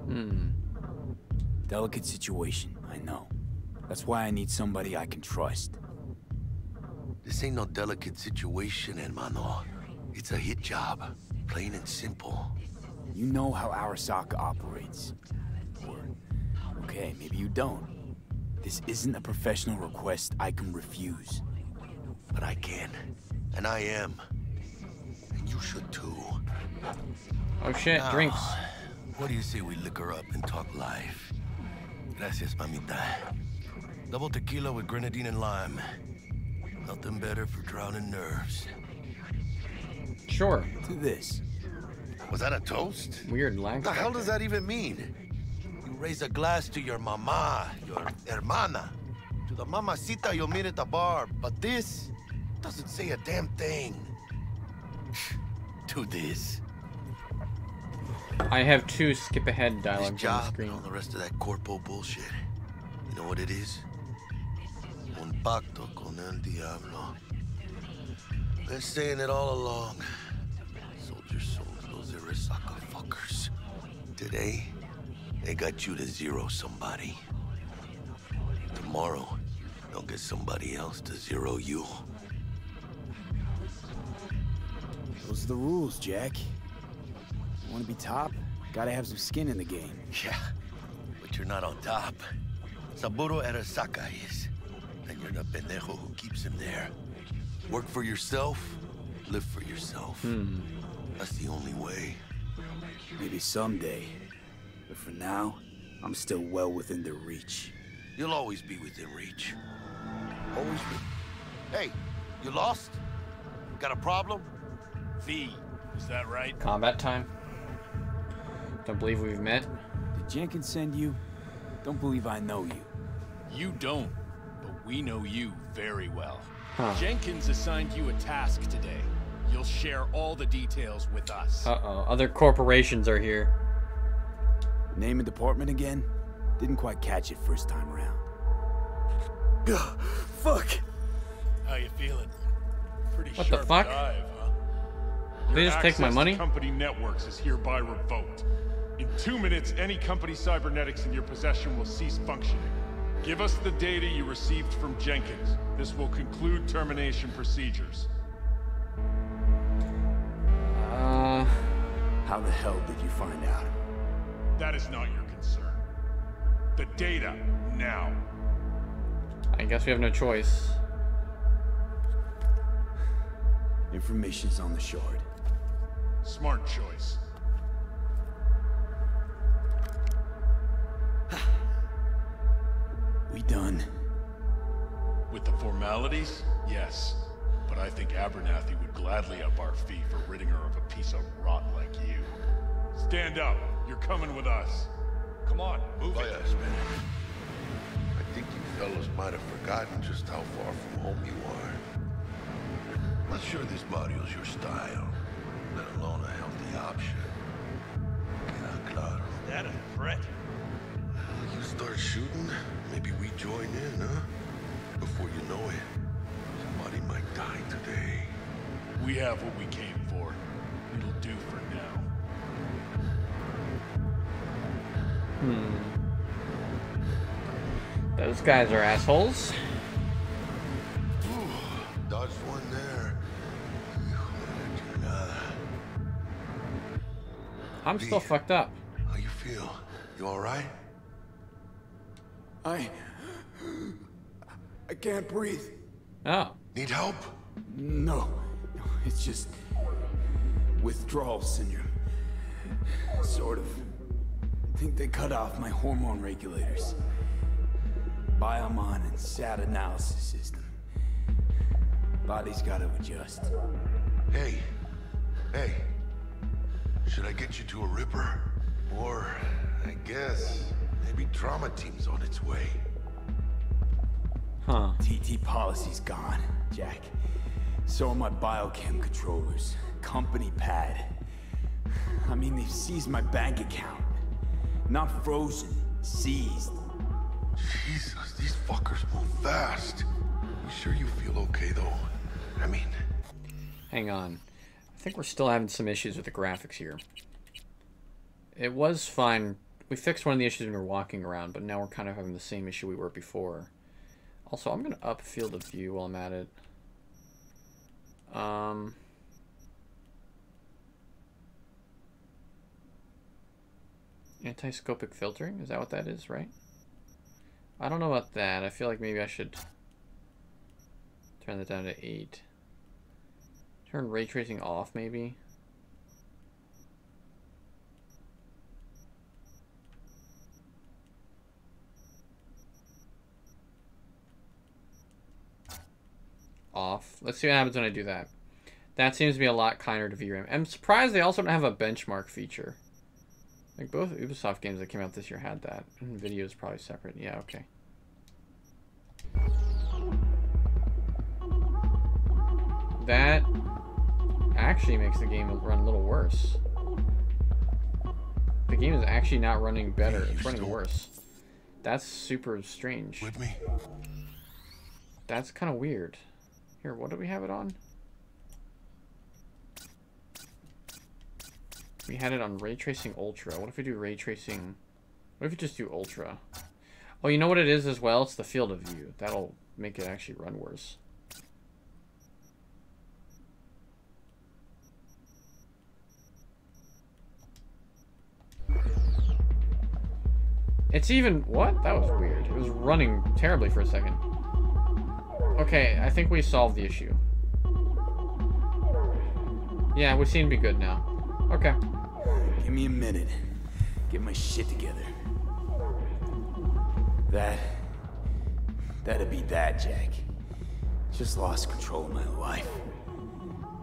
Hmm. Delicate situation, I know. That's why I need somebody I can trust. This ain't no delicate situation, hermano. It's a hit job. Plain and simple. You know how Arasaka operates. Or, okay, maybe you don't. This isn't a professional request I can refuse. But I can. And I am. And you should too. Oh shit, Now, drinks. What do you say we liquor up and talk life? Gracias, mamita. Double tequila with grenadine and lime. Nothing better for drowning nerves. Sure. To this. Was that a toast? Weird language. The hell does that even mean? You raise a glass to your mama, your hermana, to the mamacita you'll meet at the bar, but this doesn't say a damn thing. to this. I have two skip ahead This dialogues on the job and screen. all the rest of that corpo bullshit. You know what it is? Pacto con el diablo. Been saying it all along. Soldier souls, those Arasaka fuckers. Today, they got you to zero somebody. Tomorrow, they'll get somebody else to zero you. Those are the rules, Jack. Want to be top? Gotta have some skin in the game. Yeah, but you're not on top. Saburo Arasaka is. And you're the pendejo who keeps him there. Work for yourself, live for yourself. Hmm. That's the only way. Maybe someday. But for now, I'm still well within their reach. You'll always be within reach. Always be. Hey, you lost? Got a problem? V, is that right? Combat time. Don't believe we've met. Did Jenkins send you? Don't believe I know you. You don't, but we know you very well. Huh. Jenkins assigned you a task today. You'll share all the details with us. Uh oh. Other corporations are here. Name and department again? Didn't quite catch it first time around. Ugh, fuck! How you feeling? Pretty What the sharp fuck? dive, huh? Did they just take my access money? company networks is hereby revoked. In two minutes, any company cybernetics in your possession will cease functioning. Give us the data you received from Jenkins. This will conclude termination procedures. Uh. How the hell did you find out? That is not your concern. The data, now. I guess we have no choice. Information's on the shard. Smart choice. We done? With the formalities, yes. But I think Abernathy would gladly up our fee for ridding her of a piece of rot like you. Stand up. You're coming with us. Come on, move Oh, it. yes, man. I think you fellas might have forgotten just how far from home you are. Not sure this barrio's your style, let alone a healthy option. Yeah, claro. Is that a threat? You start shooting, maybe we join in, huh? Before you know it, somebody might die today. We have what we came for. It'll do for now. Hmm. Those guys are assholes. Dodged one there. I'm still fucked up. How you feel? You alright? I... I can't breathe. Oh. Need help? No. No, It's just... withdrawal syndrome. Sort of. I think they cut off my hormone regulators. Biomon and SAT analysis system. Body's gotta adjust. Hey. Hey. Should I get you to a Ripper? Or, I guess, maybe trauma team's on its way. Huh. TT policy's gone, Jack. So are my biochem controllers. Company pad. I mean, they've seized my bank account. Not frozen, seized. Jesus, these fuckers move fast. You sure you feel okay, though? I mean, Hang on. I think we're still having some issues with the graphics here. It was fine. We fixed one of the issues when we were walking around, but now we're kind of having the same issue we were before. Also, I'm going to up field of view while I'm at it. Um... Anti-scopic filtering? Is that what that is, right? I don't know about that. I feel like maybe I should turn that down to 8. Turn ray tracing off, maybe? Off. Let's see what happens when I do that. That seems to be a lot kinder to VRAM. I'm surprised they also don't have a benchmark feature. Like both Ubisoft games that came out this year had that. And video is probably separate. Yeah, okay. That actually makes the game run a little worse. The game is actually not running better. It's running worse. That's super strange. With me? That's kind of weird. Here, what do we have it on? We had it on Ray Tracing Ultra. What if we do Ray Tracing... What if we just do Ultra? Oh, you know what it is as well? It's the field of view. That'll make it actually run worse. It's even... What? That was weird. It was running terribly for a second. Okay, I think we solved the issue. Yeah, we seem to be good now. Okay. Give me a minute. Get my shit together. That... That'd be that, Jack. Just lost control of my life.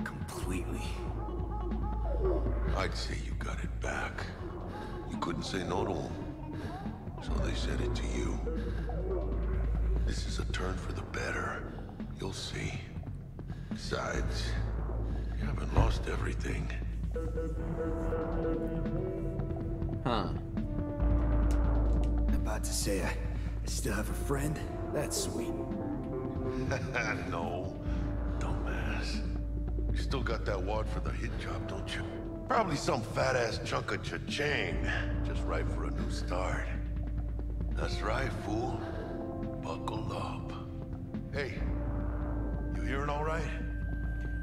Completely. I'd say you got it back. You couldn't say no to them. So they said it to you. This is a turn for the better. You'll see. Besides, you haven't lost everything. Huh. About to say I, I still have a friend? That's sweet. no, dumbass. You still got that wad for the hit job, don't you? Probably some fat-ass chunk of cha-ching. Just right for a new start. That's right, fool. Buckle up. Hey, you hearing all right?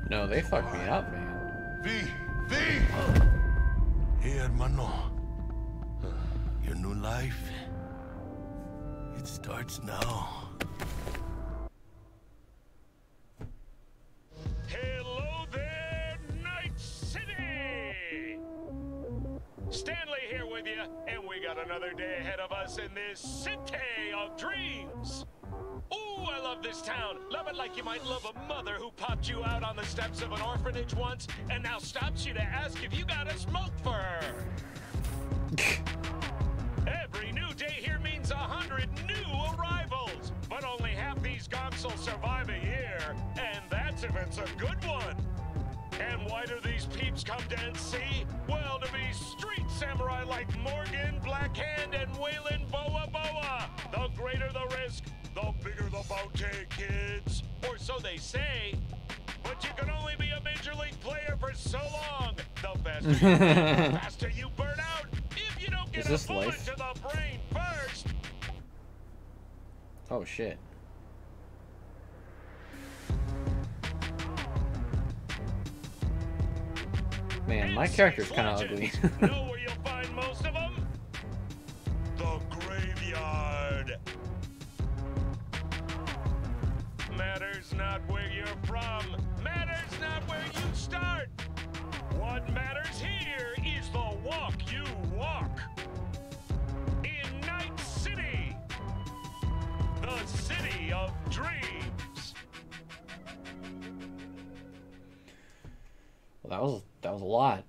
No, they fucked me up, man. V! V! Hey, hermano. Your new life, it starts now. Hello there, Night City! Stanley here with you, and we got another day ahead of us in this city of dreams. Ooh, I love this town. Love it like you might love a mother who popped you out on the steps of an orphanage once and now stops you to ask if you got a smoke for her. Every new day here means a hundred new arrivals, but only half these gonks will survive a year, and that's if it's a good one. And why do these peeps come to NC? Samurai like Morgan, Blackhand, and Weyland Boa Boa. The greater the risk, the bigger the bounty, kids. Or so they say. But you can only be a major league player for so long. The faster you, the faster you burn out. If you don't get Is this a bullet life? to the brain first. Oh shit. Man, my character's kind of ugly. know where you'll find most of them? The graveyard. Matters not where you're from. Matters not where you start. What matters here is the walk you walk. In Night City. The city of dreams. well, that was that was a lot.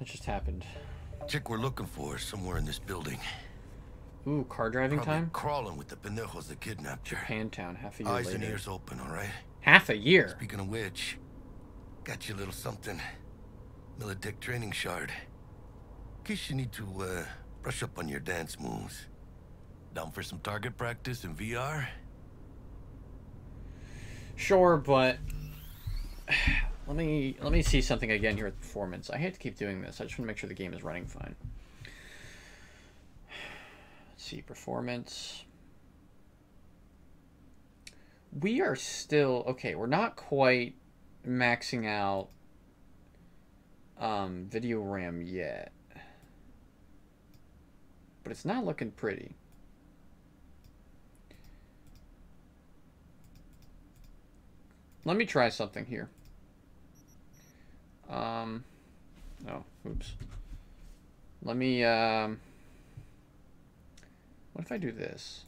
That just happened. Chick we're looking for is somewhere in this building. Ooh, car driving Probably time. crawling with the pendejos that kidnapped her. Japantown, half a year Eyes and ears open, all right? Half a year. Speaking of which, got you a little something. Militech training shard. In case you need to, uh, brush up on your dance moves. Down for some target practice in VR? Sure, but let me let me see something again here with performance. I hate to keep doing this. I just want to make sure the game is running fine. Let's see performance. We are still okay. We're not quite maxing out um, video RAM yet, but it's not looking pretty. Let me try something here. Um, oh, oops. Let me, um, what if I do this?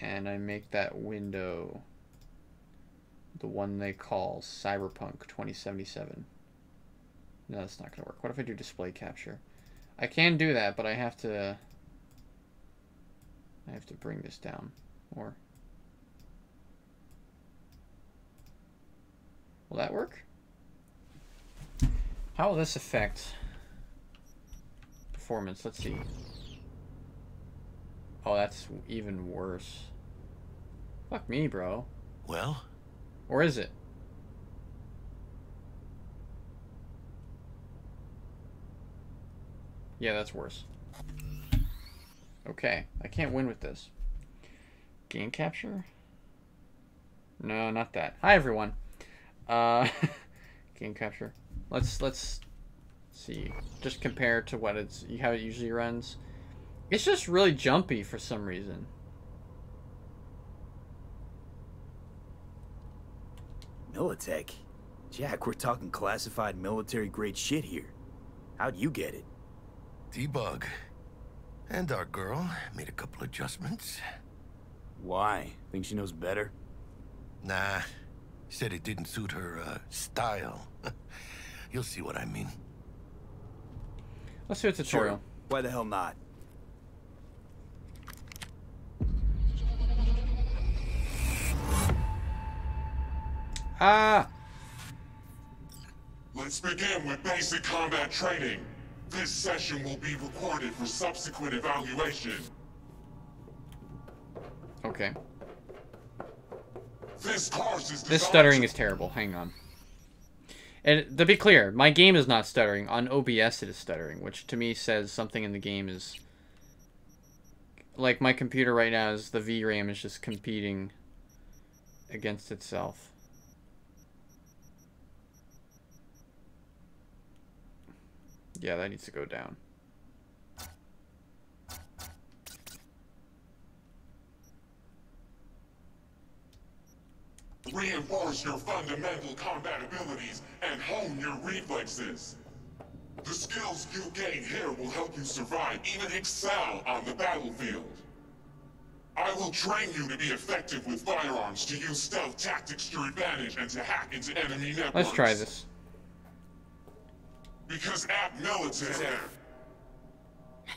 And I make that window the one they call Cyberpunk 2077. No, that's not going to work. What if I do display capture? I can do that, but I have to, I have to bring this down more. Will that work? How will this affect performance? Let's see. Oh, that's even worse. Fuck me, bro. Well? Or is it? Yeah, that's worse. Okay, I can't win with this. Game capture? No, not that. Hi, everyone. Uh, game capture. Let's let's see. Just compare to what it's you how it usually runs. It's just really jumpy for some reason. Militech? Jack, we're talking classified military grade shit here. How'd you get it? T-Bug. And our girl made a couple adjustments. Why? Think she knows better? Nah. Said it didn't suit her, uh, style. You'll see what I mean. Let's do a tutorial. Sure. Why the hell not? Ah! Let's begin with basic combat training. This session will be recorded for subsequent evaluation. Okay. This This stuttering is terrible. Hang on. And to be clear, my game is not stuttering. On OBS, it is stuttering, which to me says something in the game is. Like my computer right now is the VRAM is just competing against itself. Yeah, that needs to go down. Reinforce your fundamental combat abilities and hone your reflexes. The skills you gain here will help you survive, even excel on the battlefield. I will train you to be effective with firearms, to use stealth tactics to your advantage, and to hack into enemy networks. Let's try this. Because at Militech,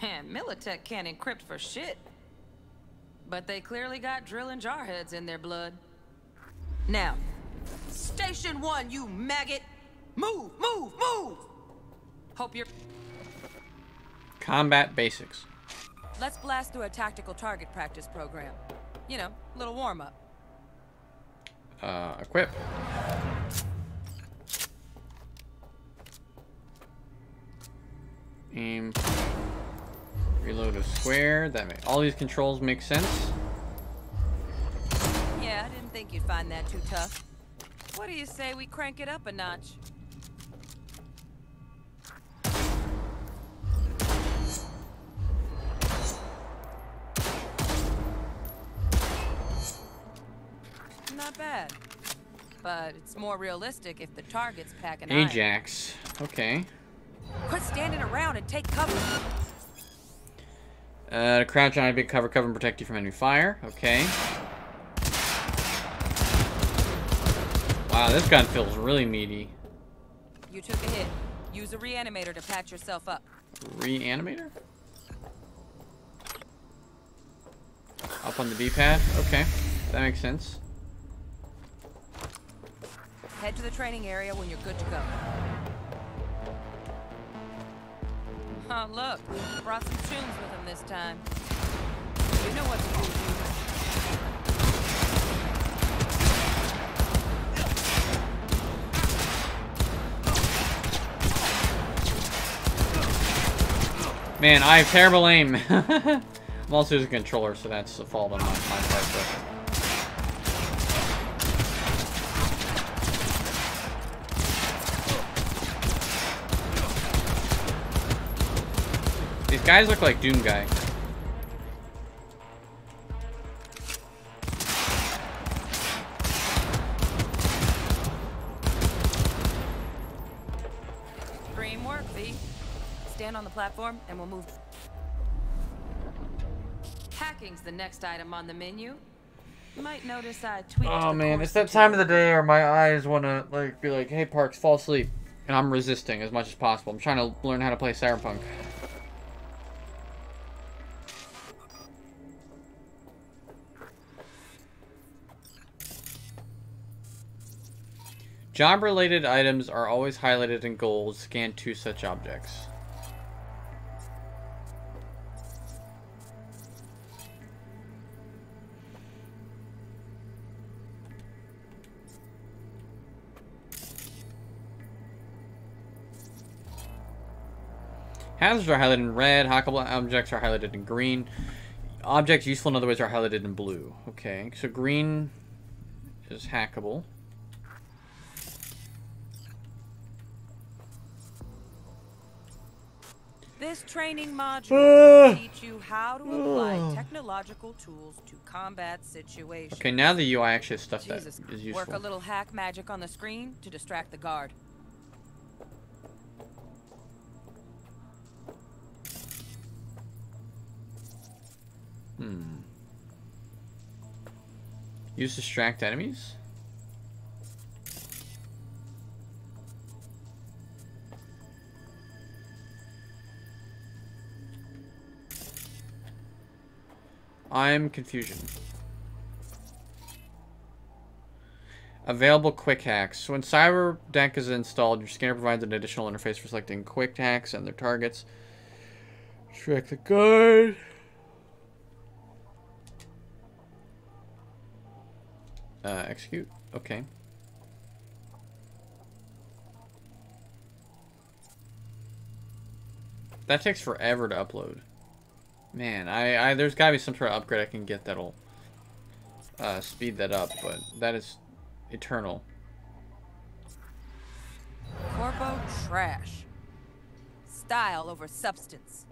Man, Militech can't encrypt for shit. But they clearly got drilling jarheads in their blood. Now, Station 1, you maggot! Move, move, move! Hope you're... Combat basics. Let's blast through a tactical target practice program. You know, little warm-up. Uh, equip. Aim. Reload a square. That make, all these controls make sense. Yeah, I didn't think you'd find that too tough. What do you say we crank it up a notch? Not bad. But it's more realistic if the target's packing iron. Ajax. Okay. Quit standing around and take cover. Uh, crouch on a big cover, cover and protect you from enemy fire. Okay. Wow, this gun feels really meaty. You took a hit. Use a reanimator to patch yourself up. Reanimator? Up on the D-pad? Okay. That makes sense. Head to the training area when you're good to go. Oh, look. Brought some tunes with him this time. You know what to do, Man, I have terrible aim. I'm also using a controller, so that's a fault on my, my part. But... These guys look like Doom Guy. Stand on the platform and we'll move. Hacking's the next item on the menu. You might notice I tweaked Oh man, it's that time of the day where my eyes want to like be like, "Hey, Parks, fall asleep," and I'm resisting as much as possible. I'm trying to learn how to play Cyberpunk. Job-related items are always highlighted in gold. Scan two such objects. Hazards are highlighted in red. Hackable objects are highlighted in green. Objects useful in other ways are highlighted in blue. Okay, so green is hackable. This training module Ah. will teach you how to apply technological tools to combat situations. Okay, now the UI actually has stuff Jesus, that is work a little hack magic on the screen to distract the guard. Hmm. Use distract enemies? I'm confusion. Available quick hacks. When CyberDeck is installed, your scanner provides an additional interface for selecting quick hacks and their targets. Track the guard. Uh, execute. Okay. That takes forever to upload. Man, I, I there's gotta be some sort of upgrade I can get that'll uh, speed that up, but that is eternal. Corpo trash. Style over substance.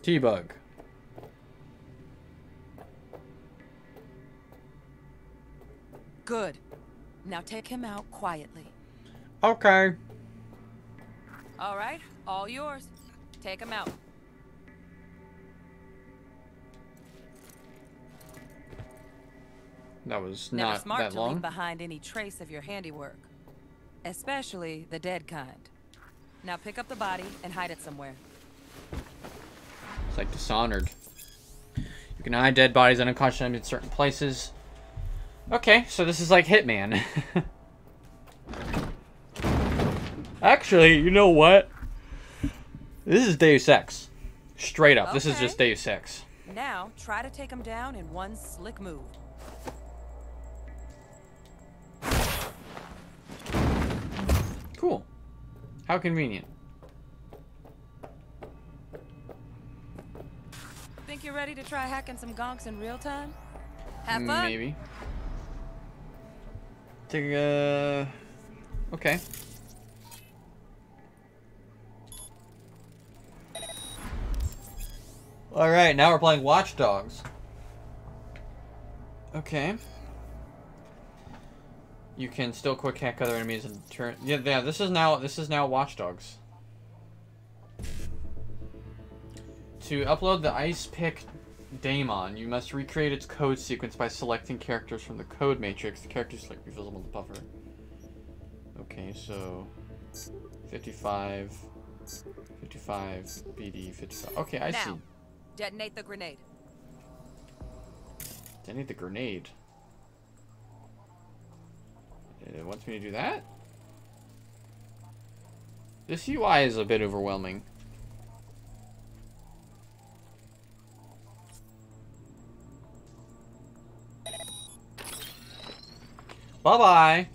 T-Bug. Good. Now take him out quietly. Okay. All right, all yours. Take him out. That was Never not smart that to leave behind any trace of your handiwork. Especially the dead kind. Now pick up the body and hide it somewhere. It's like Dishonored. You can hide dead bodies and unconscious enemies in certain places. Okay, so this is like Hitman. Actually, you know what? This is Deus Ex. Straight up, this is just Deus Ex. Now, try to take him down in one slick move. Cool. How convenient. Think you're ready to try hacking some gonks in real time? Have fun. Maybe. A. Uh, okay. All right, now we're playing Watch Dogs. Okay. You can still quick hack other enemies and turn. Yeah, yeah. This is now. This is now Watch Dogs. To upload the Ice Pick Daemon, you must recreate its code sequence by selecting characters from the code matrix. The characters select be visible in the buffer. Okay, so 55, 55, BD, 55. Okay, I now, see. detonate the grenade. Detonate the grenade. It wants me to do that? This UI is a bit overwhelming. Bye-bye.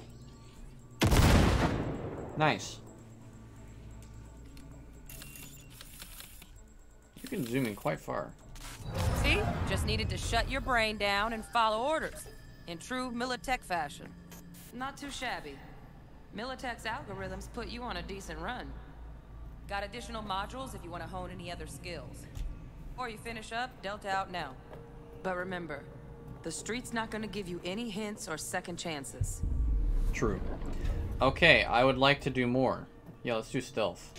Nice. You can zoom in quite far. See? Just needed to shut your brain down and follow orders. In true Militech fashion. Not too shabby. Militech's algorithms put you on a decent run. Got additional modules if you want to hone any other skills. Before you finish up, Delta out now. But remember, the street's not gonna give you any hints or second chances. True. Okay, I would like to do more. Yeah, let's do stealth.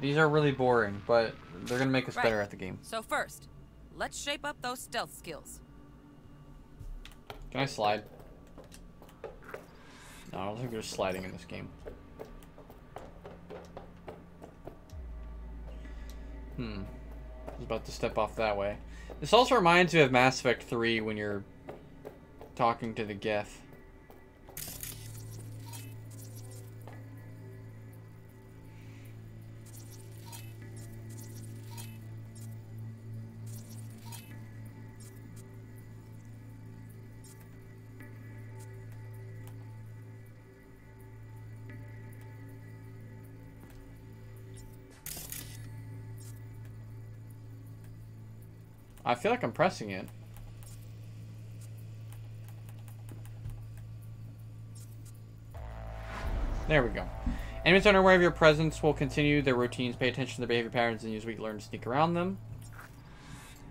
These are really boring, but they're gonna make us Right. better at the game. So first, let's shape up those stealth skills. Can I slide? No, I don't think there's sliding in this game. Hmm. I was about to step off that way. This also reminds me of Mass Effect 3 when you're talking to the Geth. I feel like I'm pressing it. There we go. Enemies unaware of your presence will continue their routines, pay attention to their behavior patterns, and use weak learn to sneak around them.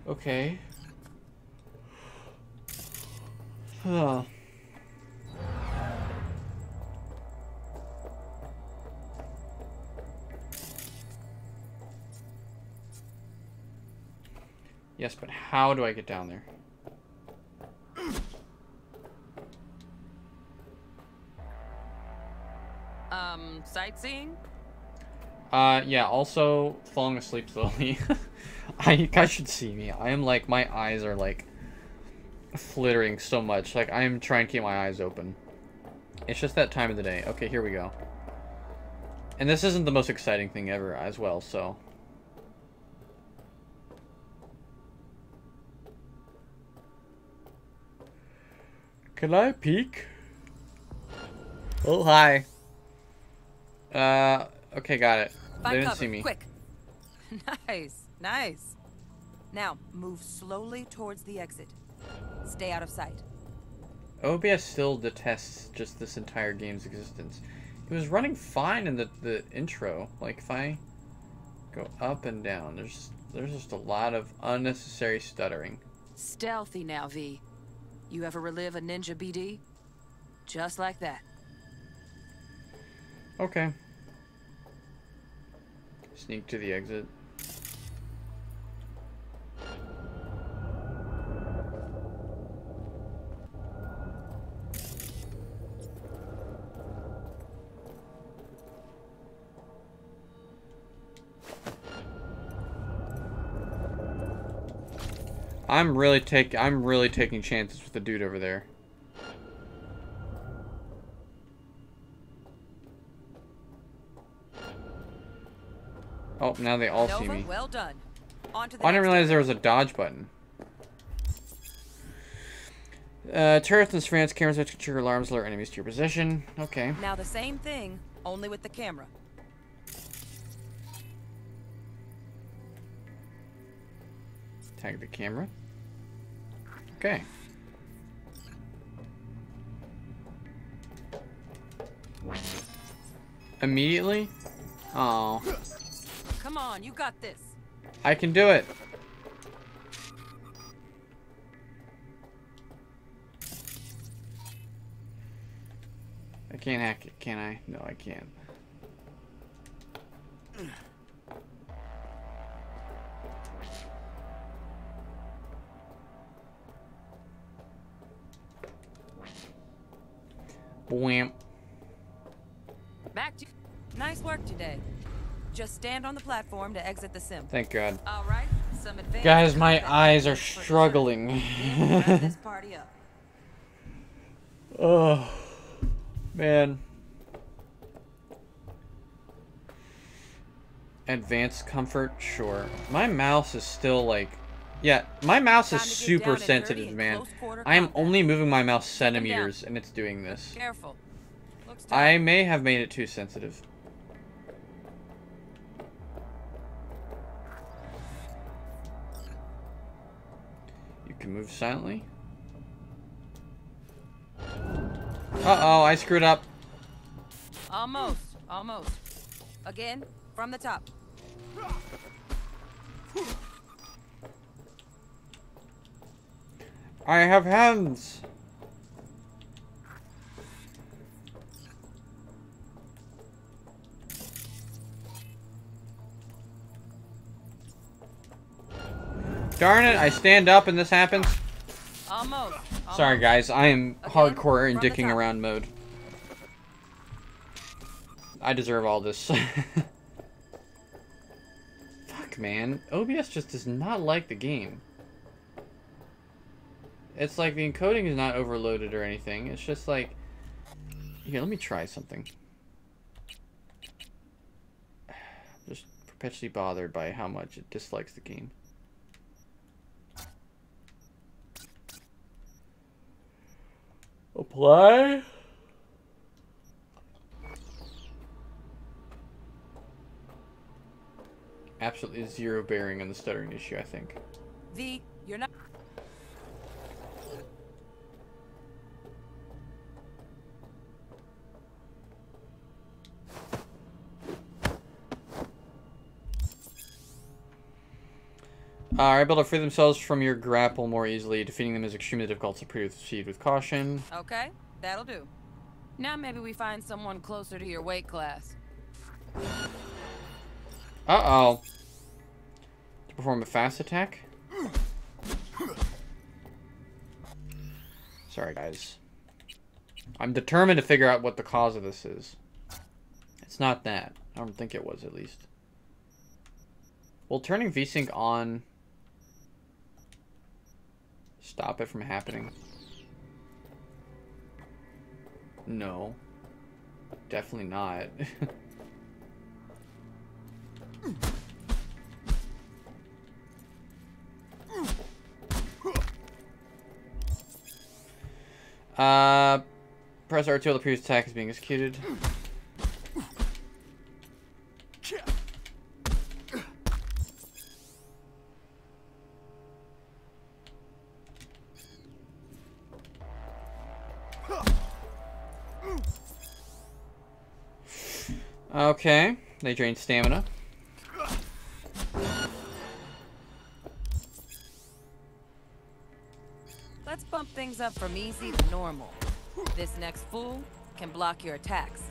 Okay. Huh. Yes, but how do I get down there? Um, sightseeing? Uh, yeah, also falling asleep slowly. I, you guys should see me. I am like, my eyes are like flittering so much. Like, I am trying to keep my eyes open. It's just that time of the day. Okay, here we go. And this isn't the most exciting thing ever as well, so. Can I peek? Oh, hi. Uh, okay, got it. Find they didn't cover, see me. quick. nice, nice. Now, move slowly towards the exit. Stay out of sight. OBS still detests just this entire game's existence. It was running fine in the, the intro. Like, if I go up and down, there's there's just a lot of unnecessary stuttering. Stealthy now, V. You ever relive a ninja BD? Just like that. Okay. Sneak to the exit. I'm really take I'm really taking chances with the dude over there. Oh, now they all see Nova, me. well done. On to the Oh, I didn't realize there was a dodge button. Uh, turrets and surveillance cameras which trigger alarms alert enemies to your position. Okay. Now the same thing, only with the camera. Tag the camera. Okay. Immediately? Oh, Come on, you got this. I can do it. I can't hack it, can I? No, I can't. Wham. Back to Nice work today. Just stand on the platform to exit the sim. Thank God. All right, some advanced Guys, my eyes are struggling. This party up. oh, man. Advanced comfort, sure. My mouse is still like, yeah, my mouse is super sensitive, man. I am only moving my mouse centimeters, and it's doing this. Careful. I may have made it too sensitive. You can move silently. Uh-oh, I screwed up. Almost, almost. Again, from the top. I have hands. Darn it, I stand up and this happens. Almost. Sorry guys, I am hardcore in dicking around mode. I deserve all this. Fuck man, OBS just does not like the game. It's like the encoding is not overloaded or anything. It's just like here, let me try something. Just perpetually bothered by how much it dislikes the game. Apply. Absolutely zero bearing on the stuttering issue, I think. V, you're not. Uh, are able to free themselves from your grapple more easily. Defeating them is extremely difficult, so proceed with caution. Okay, that'll do. Now maybe we find someone closer to your weight class. Uh-oh. To perform a fast attack? Sorry, guys. I'm determined to figure out what the cause of this is. It's not that. I don't think it was, at least. Well, turning VSync on stop it from happening? No. Definitely not. uh, press R2 while the previous attack is being executed. Okay, they drain stamina. Let's bump things up from easy to normal. This next fool can block your attacks.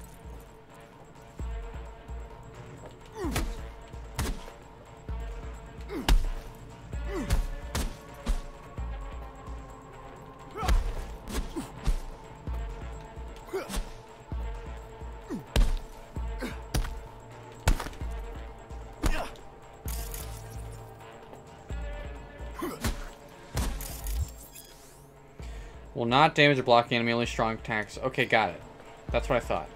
Not damage or block enemy, only strong attacks. Okay, got it. That's what I thought.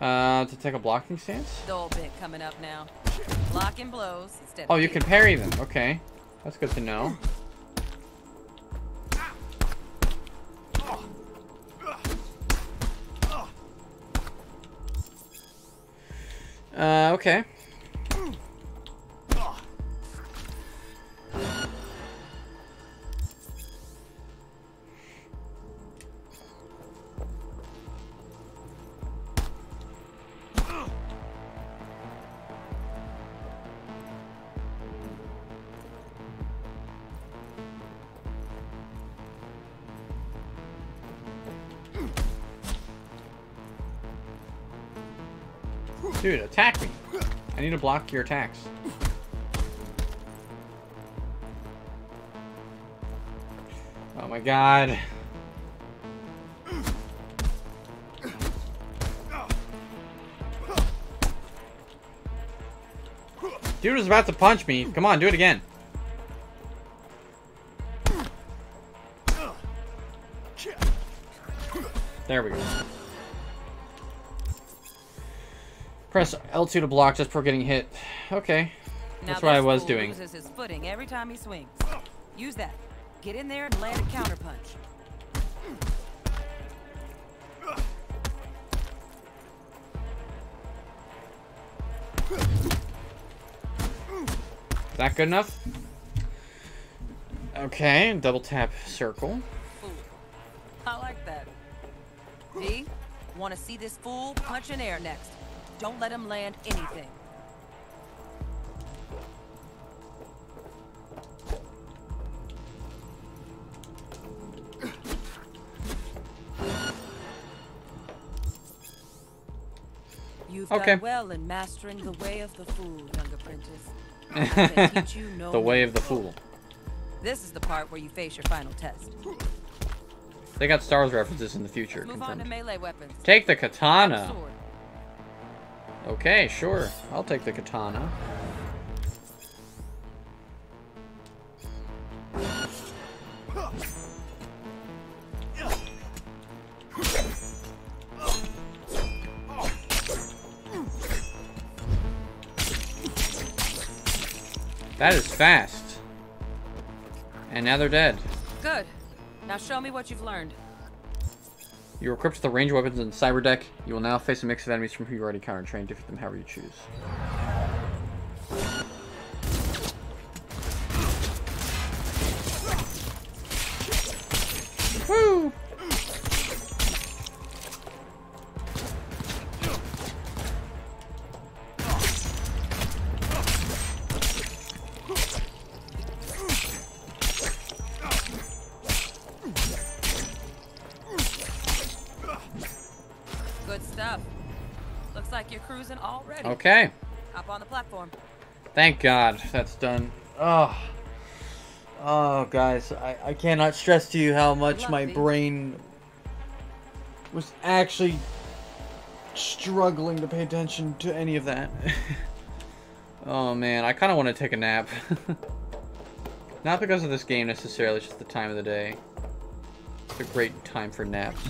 Uh, to take a blocking stance? Bit coming up now. Blocking blows Oh, you can parry them. Okay. That's good to know. Okay. Attack me. I need to block your attacks. Oh my god. Dude was about to punch me. Come on, do it again. There we go. Press L2 to block just before getting hit. Okay. That's now what I was doing. loses his footing every time he swings. Use that. Get in there and land a counterpunch. Is that good enough? Okay, double tap circle. I like that. V, want to see this fool punch in air next. Don't let him land anything. You've Okay. done well in mastering the way of the fool, young apprentice. You no the way of the fool. This is the part where you face your final test. They got Star Wars references in the future. Move on to melee weapons. Take the katana. Okay, sure. I'll take the katana. That is fast. And now they're dead. Good. Now show me what you've learned. You are equipped with the range weapons in Cyber Deck. You will now face a mix of enemies from who you already counter trained. Defeat them however you choose. Woo! Okay. Up on the platform. Thank God that's done. Oh. Oh, guys, I, I cannot stress to you how much my brain was actually struggling to pay attention to any of that. oh, man, I kind of want to take a nap. Not because of this game necessarily, it's just the time of the day. It's a great time for naps.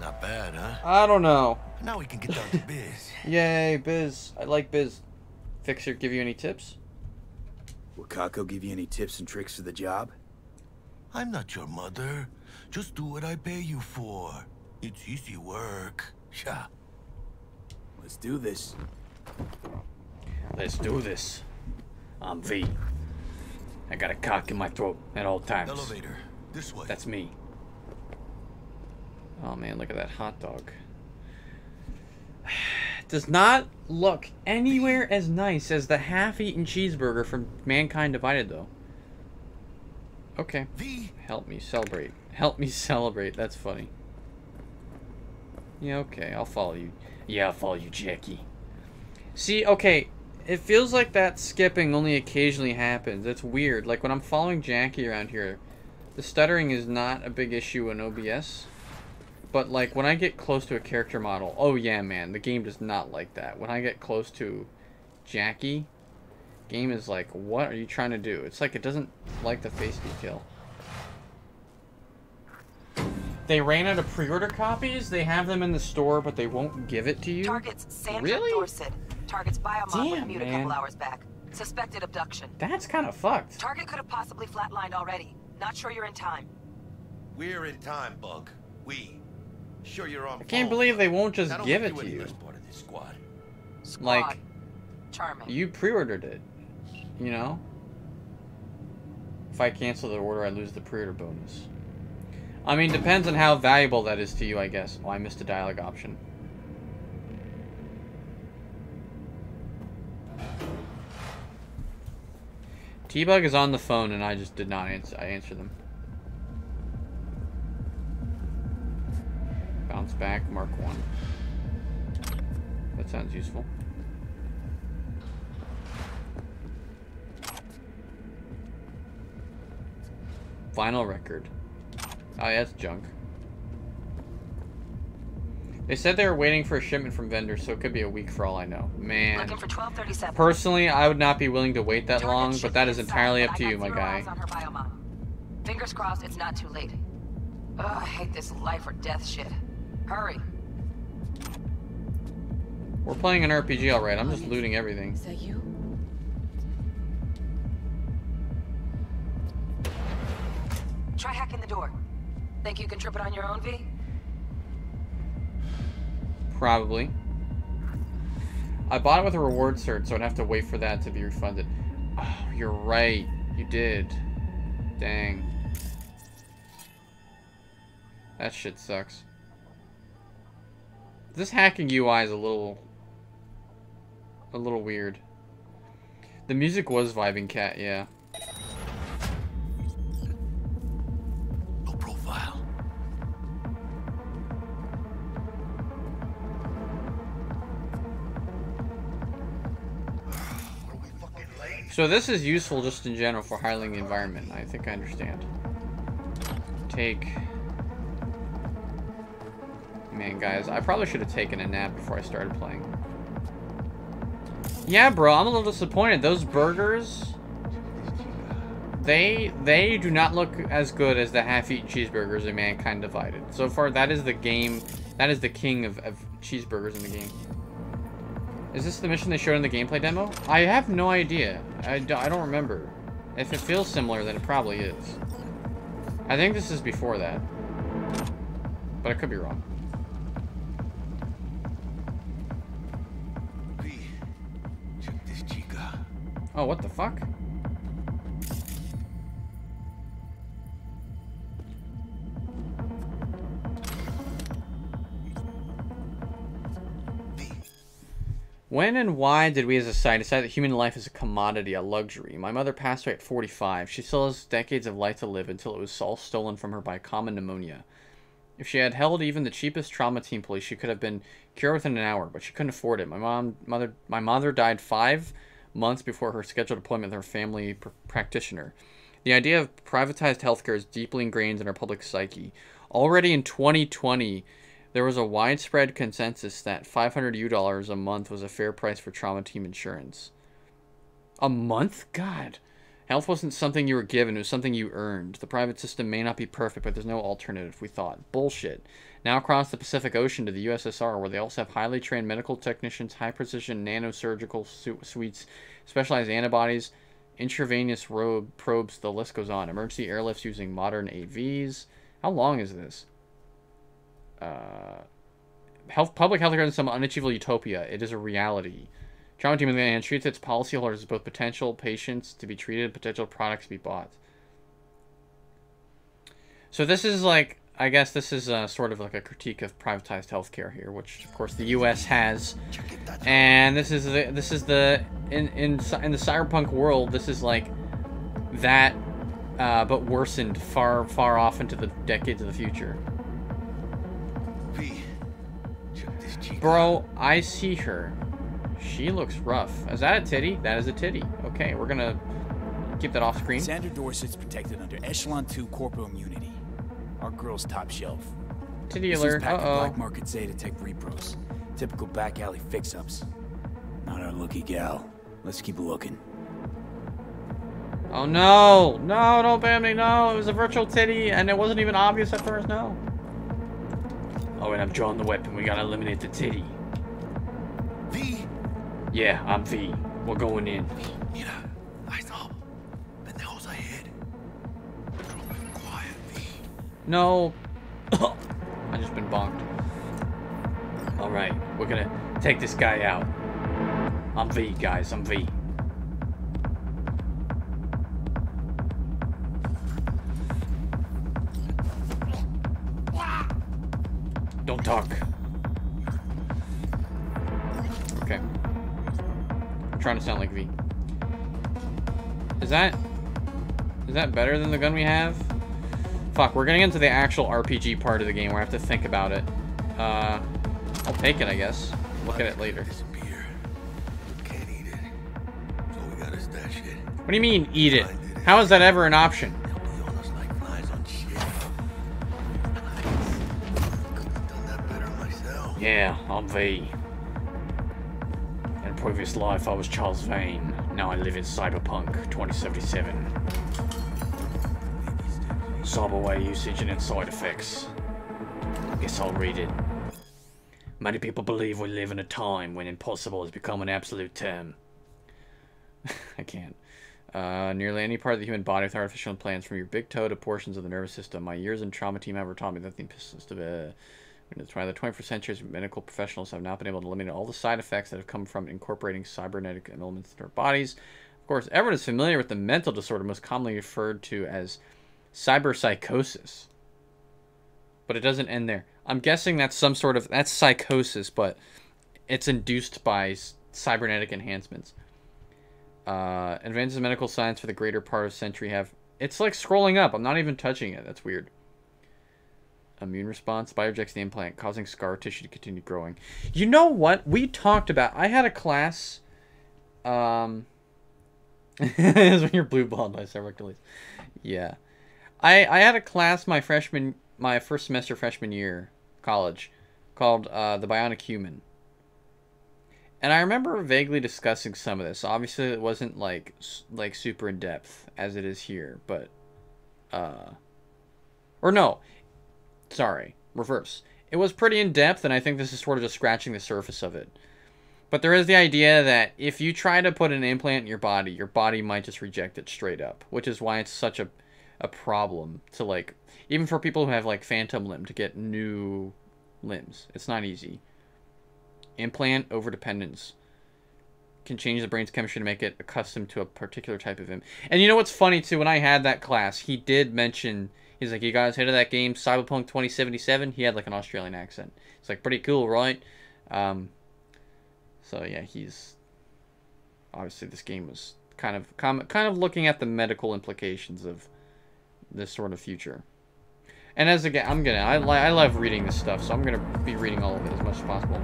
Not bad, huh? I don't know. Now we can get down to biz. Yay, Biz. I like Biz. Fixer give you any tips? Wakako give you any tips and tricks for the job? I'm not your mother. Just do what I pay you for. It's easy work. Yeah. Let's do this. Let's do this. I'm V. I got a cock in my throat at all times. Elevator. This way. That's me. Oh man, look at that hot dog. Does not look anywhere as nice as the half-eaten cheeseburger from Mankind Divided, though. Okay. Help me celebrate. Help me celebrate. That's funny. Yeah, okay. I'll follow you. Yeah, I'll follow you, Jackie. See, okay. It feels like that skipping only occasionally happens. It's weird. Like when I'm following Jackie around here, the stuttering is not a big issue in OBS. But like when I get close to a character model, oh yeah, man, the game does not like that. When I get close to Jackie, game is like, what are you trying to do? It's like it doesn't like the face detail. They ran out of pre-order copies. They have them in the store, but they won't give it to you. Targets Sandra Really? Dorset. Targets Biomon was mute a couple hours back. Suspected abduction. That's kind of fucked. Target could have possibly flatlined already. Not sure you're in time. We're in time, Bug. We. Sure you're on I can't believe they won't just give it to you. less part of this squad. Like Charming. you pre-ordered it, you know. If I cancel the order, I lose the pre-order bonus. I mean, depends on how valuable that is to you, I guess. Oh, I missed a dialogue option. T-Bug is on the phone, and I just did not answer. I answer them. Bounce back, mark one. That sounds useful. Vinyl record. Oh, yeah, that's junk. They said they were waiting for a shipment from vendors, so it could be a week for all I know. Man. Looking for 1237. Personally, I would not be willing to wait that Target long, but that is entirely up to you, my guy. eyes on her biomon. Fingers crossed it's not too late. Ugh, I hate this life or death shit. Hurry. We're playing an RPG, alright. I'm just looting everything. Is that you? Try hacking the door. Think you can trip it on your own, V? Probably. I bought it with a reward cert, so I'd have to wait for that to be refunded. Oh, you're right. You did. Dang. That shit sucks. This hacking UI is a little... A little weird. The music was vibing cat, yeah. No profile. So this is useful just in general for highlighting the environment. I think I understand. Take... Man, guys, I probably should have taken a nap before I started playing. Yeah, bro, I'm a little disappointed. Those burgers... They they do not look as good as the half-eaten cheeseburgers in Mankind Divided. So far, that is the game... That is the king of, of cheeseburgers in the game. Is this the mission they showed in the gameplay demo? I have no idea. I I don't remember. If it feels similar, then it probably is. I think this is before that. But I could be wrong. Oh, what the fuck? When and why did we as a society decide that human life is a commodity, a luxury? My mother passed away at 45. She still has decades of life to live until it was all stolen from her by common pneumonia. If she had held even the cheapest trauma team police, she could have been cured within an hour, but she couldn't afford it. My mom, mother, my mother died five months before her scheduled appointment with her family pr- practitioner. The idea of privatized healthcare is deeply ingrained in our public psyche. Already in 2020, there was a widespread consensus that 500 U dollars a month was a fair price for trauma team insurance. A month? God. Health wasn't something you were given, it was something you earned. The private system may not be perfect, but there's no alternative, we thought. Bullshit. Now across the Pacific Ocean to the USSR, where they also have highly trained medical technicians, high precision nanosurgical su- suites, specialized antibodies, intravenous robe probes, the list goes on. Emergency airlifts using modern AVs. How long is this? Uh, health, public health care is some unachievable utopia. It is a reality. Trauma Team, on the other treats its policyholders as both potential patients to be treated and potential products to be bought. So this is like, I guess this is uh, sort of like a critique of privatized healthcare here, which of course the U.S. has, and this is the this is the in in in the cyberpunk world, this is like that, uh, but worsened far far off into the decades of the future. Bro, I see her. She looks rough. Is that a titty? That is a titty. Okay, we're gonna keep that off screen. Sandra Dorset's protected under Echelon 2 corporal immunity. Our girl's top shelf. Titty This alert. is Uh-oh. Black Market Zetatech repros. Typical back alley fix-ups. Not our lucky gal. Let's keep looking. Oh no! No, don't ban me, no! It was a virtual titty and it wasn't even obvious at first, no. Oh, and I've drawn the weapon. We gotta eliminate the titty. V? Yeah, I'm V. We're going in. No. I just been bonked. Alright, we're gonna take this guy out. I'm V, guys. I'm V. Don't talk. Okay. I'm trying to sound like V. Is that... Is that better than the gun we have? Fuck, we're getting into the actual RPG part of the game where I have to think about it. Uh, I'll take it, I guess. Look at it later. What do you mean, eat it? How is that ever an option? Yeah, I'm V. In a previous life, I was Charles Vane. Now I live in Cyberpunk 2077. Cyberware usage and its side effects. I Guess I'll read it. Many people believe we live in a time when impossible has become an absolute term. I can't. Uh, nearly any part of the human body with artificial implants, from your big toe to portions of the nervous system. My years in trauma team ever taught me that the system. Uh, in the 21st century, medical professionals have not been able to eliminate all the side effects that have come from incorporating cybernetic elements into our bodies. Of course, everyone is familiar with the mental disorder most commonly referred to as cyberpsychosis. But it doesn't end there. I'm guessing that's some sort of that's psychosis, but it's induced by cybernetic enhancements. Uh, advances in medical science for the greater part of century have. It's like scrolling up. I'm not even touching it. That's weird. Immune response biojects the implant, causing scar tissue to continue growing. You know what? We talked about. I had a class. Um. is when you're blue balled by several Yeah, I I had a class my freshman my first semester freshman year college called uh, the Bionic Human. And I remember vaguely discussing some of this. Obviously, it wasn't like like super in depth as it is here, but uh, or no, sorry, reverse. It was pretty in depth, and I think this is sort of just scratching the surface of it. But there is the idea that if you try to put an implant in your body, your body might just reject it straight up, which is why it's such a a problem to like even for people who have like phantom limb to get new limbs. It's not easy. Implant overdependence can change the brain's chemistry to make it accustomed to a particular type of Im. And you know what's funny too? When I had that class, he did mention he's like, "You guys heard of that game Cyberpunk 2077?" He had like an Australian accent. It's like pretty cool, right? Um, so yeah, he's obviously this game was kind of kind of looking at the medical implications of this sort of future. And as again, I'm gonna I, I love reading this stuff, so I'm gonna be reading all of it as much as possible.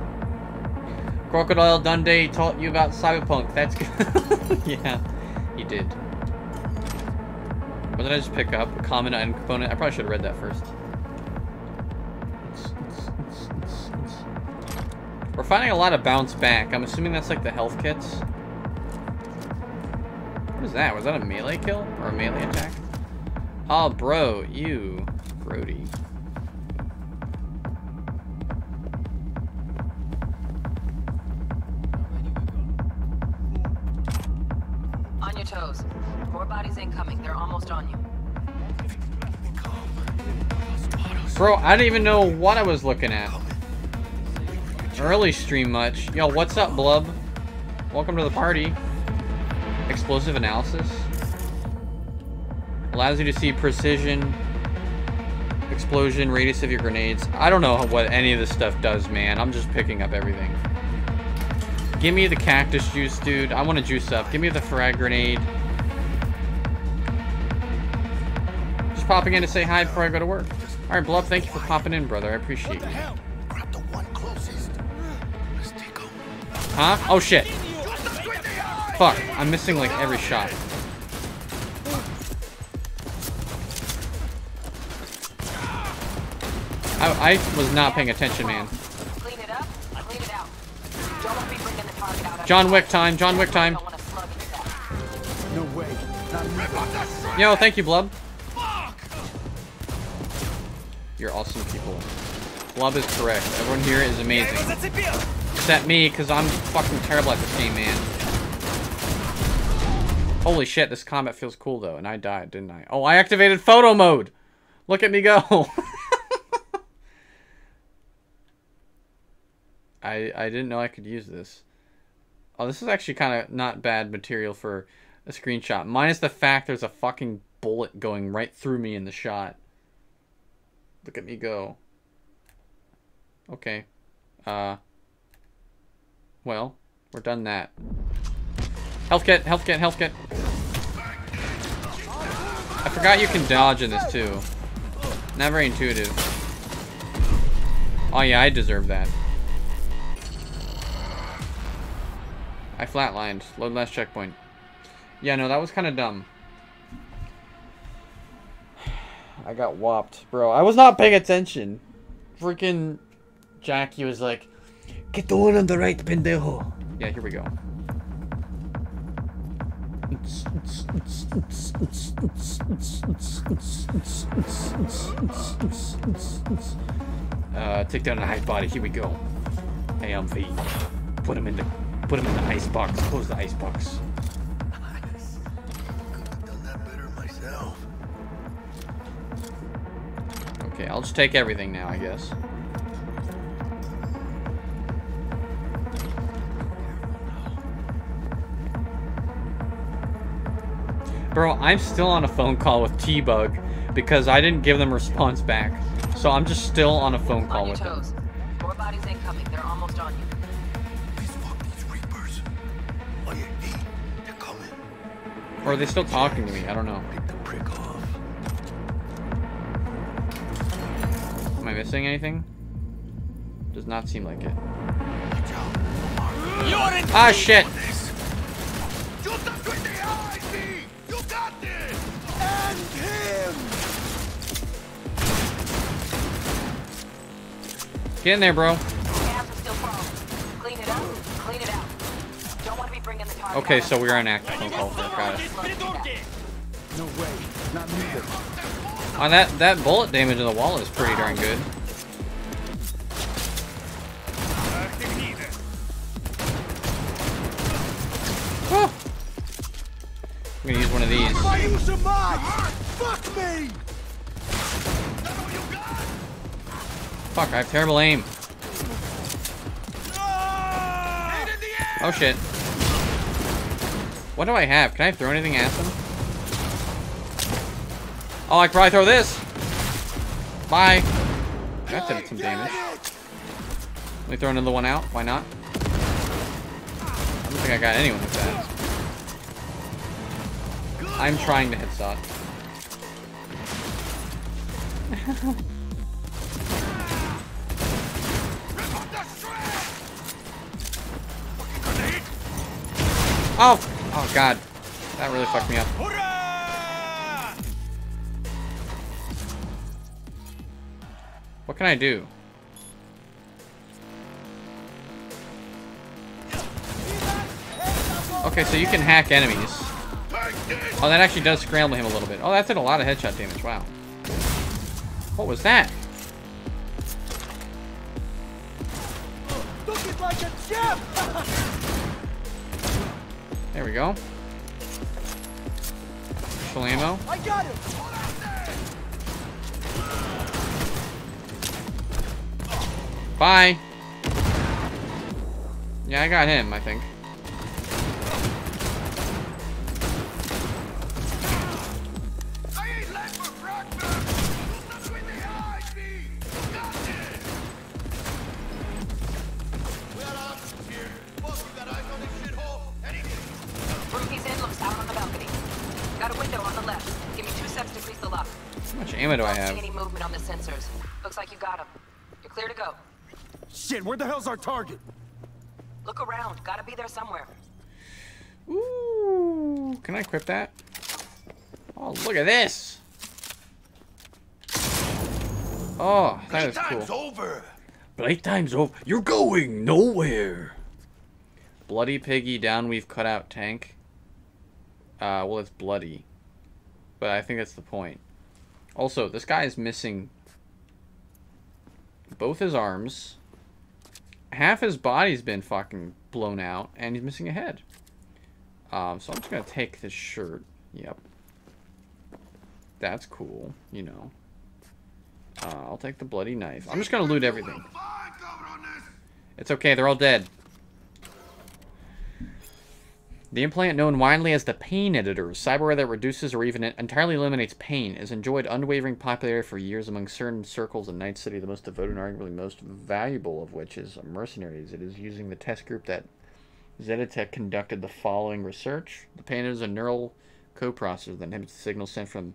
Crocodile Dundee taught you about cyberpunk. That's good. yeah, he did. What did I just pick up? A common item component. I probably should have read that first. We're finding a lot of bounce back. I'm assuming that's like the health kits. What is that? Was that a melee kill or a melee attack? Oh, bro, you, Brody. On your toes. More bodies incoming. They're almost on you. Bro, I didn't even know what I was looking at. Early stream much. Yo, what's up, Blub? Welcome to the party. Explosive analysis. Allows you to see precision, explosion, radius of your grenades. I don't know what any of this stuff does, man. I'm just picking up everything. Give me the cactus juice, dude. I want to juice up. Give me the frag grenade. Just popping in to say hi before I go to work. All right, Bluff, thank you for popping in, brother. I appreciate you. Huh? Oh, shit. Fuck, I'm missing, like, every shot. I, I was not paying attention, man. Clean it up, clean it out. Don't want to be bringing the target out. John Wick time. John Wick time. No way. Not me. Yo, thank you, Blub. You're awesome people. Blub is correct. Everyone here is amazing. Except me, because I'm fucking terrible at this game, man. Holy shit, this combat feels cool, though. And I died, didn't I? Oh, I activated photo mode! Look at me go! I, I didn't know I could use this. Oh, this is actually kind of not bad material for a screenshot. Minus the fact there's a fucking bullet going right through me in the shot. Look at me go. Okay. Uh. Well, we're done that. Health kit, health kit, health kit. I forgot you can dodge in this too. Not very intuitive. Oh yeah, I deserve that. I flatlined. Load last checkpoint. Yeah, no, that was kind of dumb. I got whopped, bro. I was not paying attention. Freaking Jackie was like, Get the one on the right, pendejo. Yeah, here we go. Uh, take down the high body. Here we go. AMV. Put him in the, put him in the ice box. Close the ice box. Okay, I'll just take everything now, I guess. Bro, I'm still on a phone call with T-Bug because I didn't give them response back. So I'm just still on a phone call On your with them. toes. More bodies incoming. They're almost on you. Or are they still talking to me? I don't know. Am I missing anything? Does not seem like it. Ah, shit! Get in there, bro. Okay, so we are on active phone call. for Got it. No way. Not me. Oh, that, that bullet damage in the wall is pretty darn good. Whew. I'm gonna use one of these. Fuck me! Fuck, I have terrible aim. Ah! Oh shit. What do I have? Can I throw anything at them? Oh, I can probably throw this. Bye. That did some damage. Let me throw another one out. Why not? I don't think I got anyone with that. I'm trying to headshot. Oh! Oh god. That really fucked me up. What can I do? Okay, so you can hack enemies. Oh, that actually does scramble him a little bit. Oh, that did a lot of headshot damage. Wow. What was that? Looking like a! There we go. Full ammo. I got him! Bye. Yeah, I got him, I think. Target? Look around. Gotta be there somewhere. Ooh, can I equip that? Oh, look at this. Oh, that is Playtime's cool. over. Playtime's over. You're going nowhere. Bloody piggy down we've cut out tank. Uh, well, it's bloody. But I think that's the point. Also, this guy is missing both his arms. Half his body's been fucking blown out, and he's missing a head. Um, so I'm just gonna take this shirt. Yep. That's cool, you know. Uh, I'll take the bloody knife. I'm just gonna loot everything. It's okay, they're all dead. The implant known widely as the pain editor, cyberware that reduces or even entirely eliminates pain, has enjoyed unwavering popularity for years among certain circles in Night City, the most devoted and arguably most valuable of which is mercenaries. It is using the test group that Zetatech conducted the following research. The pain is a neural coprocessor that inhibits the signal sent from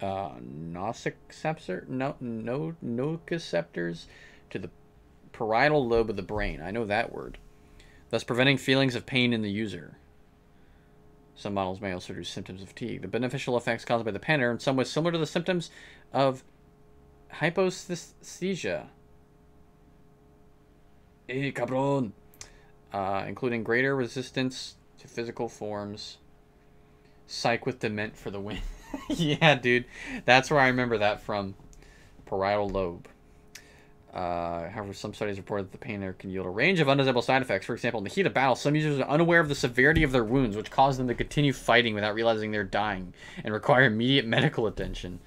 uh, nociceptor, no, no, nociceptors to the parietal lobe of the brain. I know that word. Thus preventing feelings of pain in the user. Some models may also reduce symptoms of fatigue. The beneficial effects caused by the pen are in some ways similar to the symptoms of hyposthesia. Eh, cabron! Uh, including greater resistance to physical forms. Psych with dement for the win. yeah, dude. That's where I remember that from. Parietal lobe. Uh, however, some studies report that the pain there can yield a range of undesirable side effects. For example, in the heat of battle, some users are unaware of the severity of their wounds, which cause them to continue fighting without realizing they're dying and require immediate medical attention.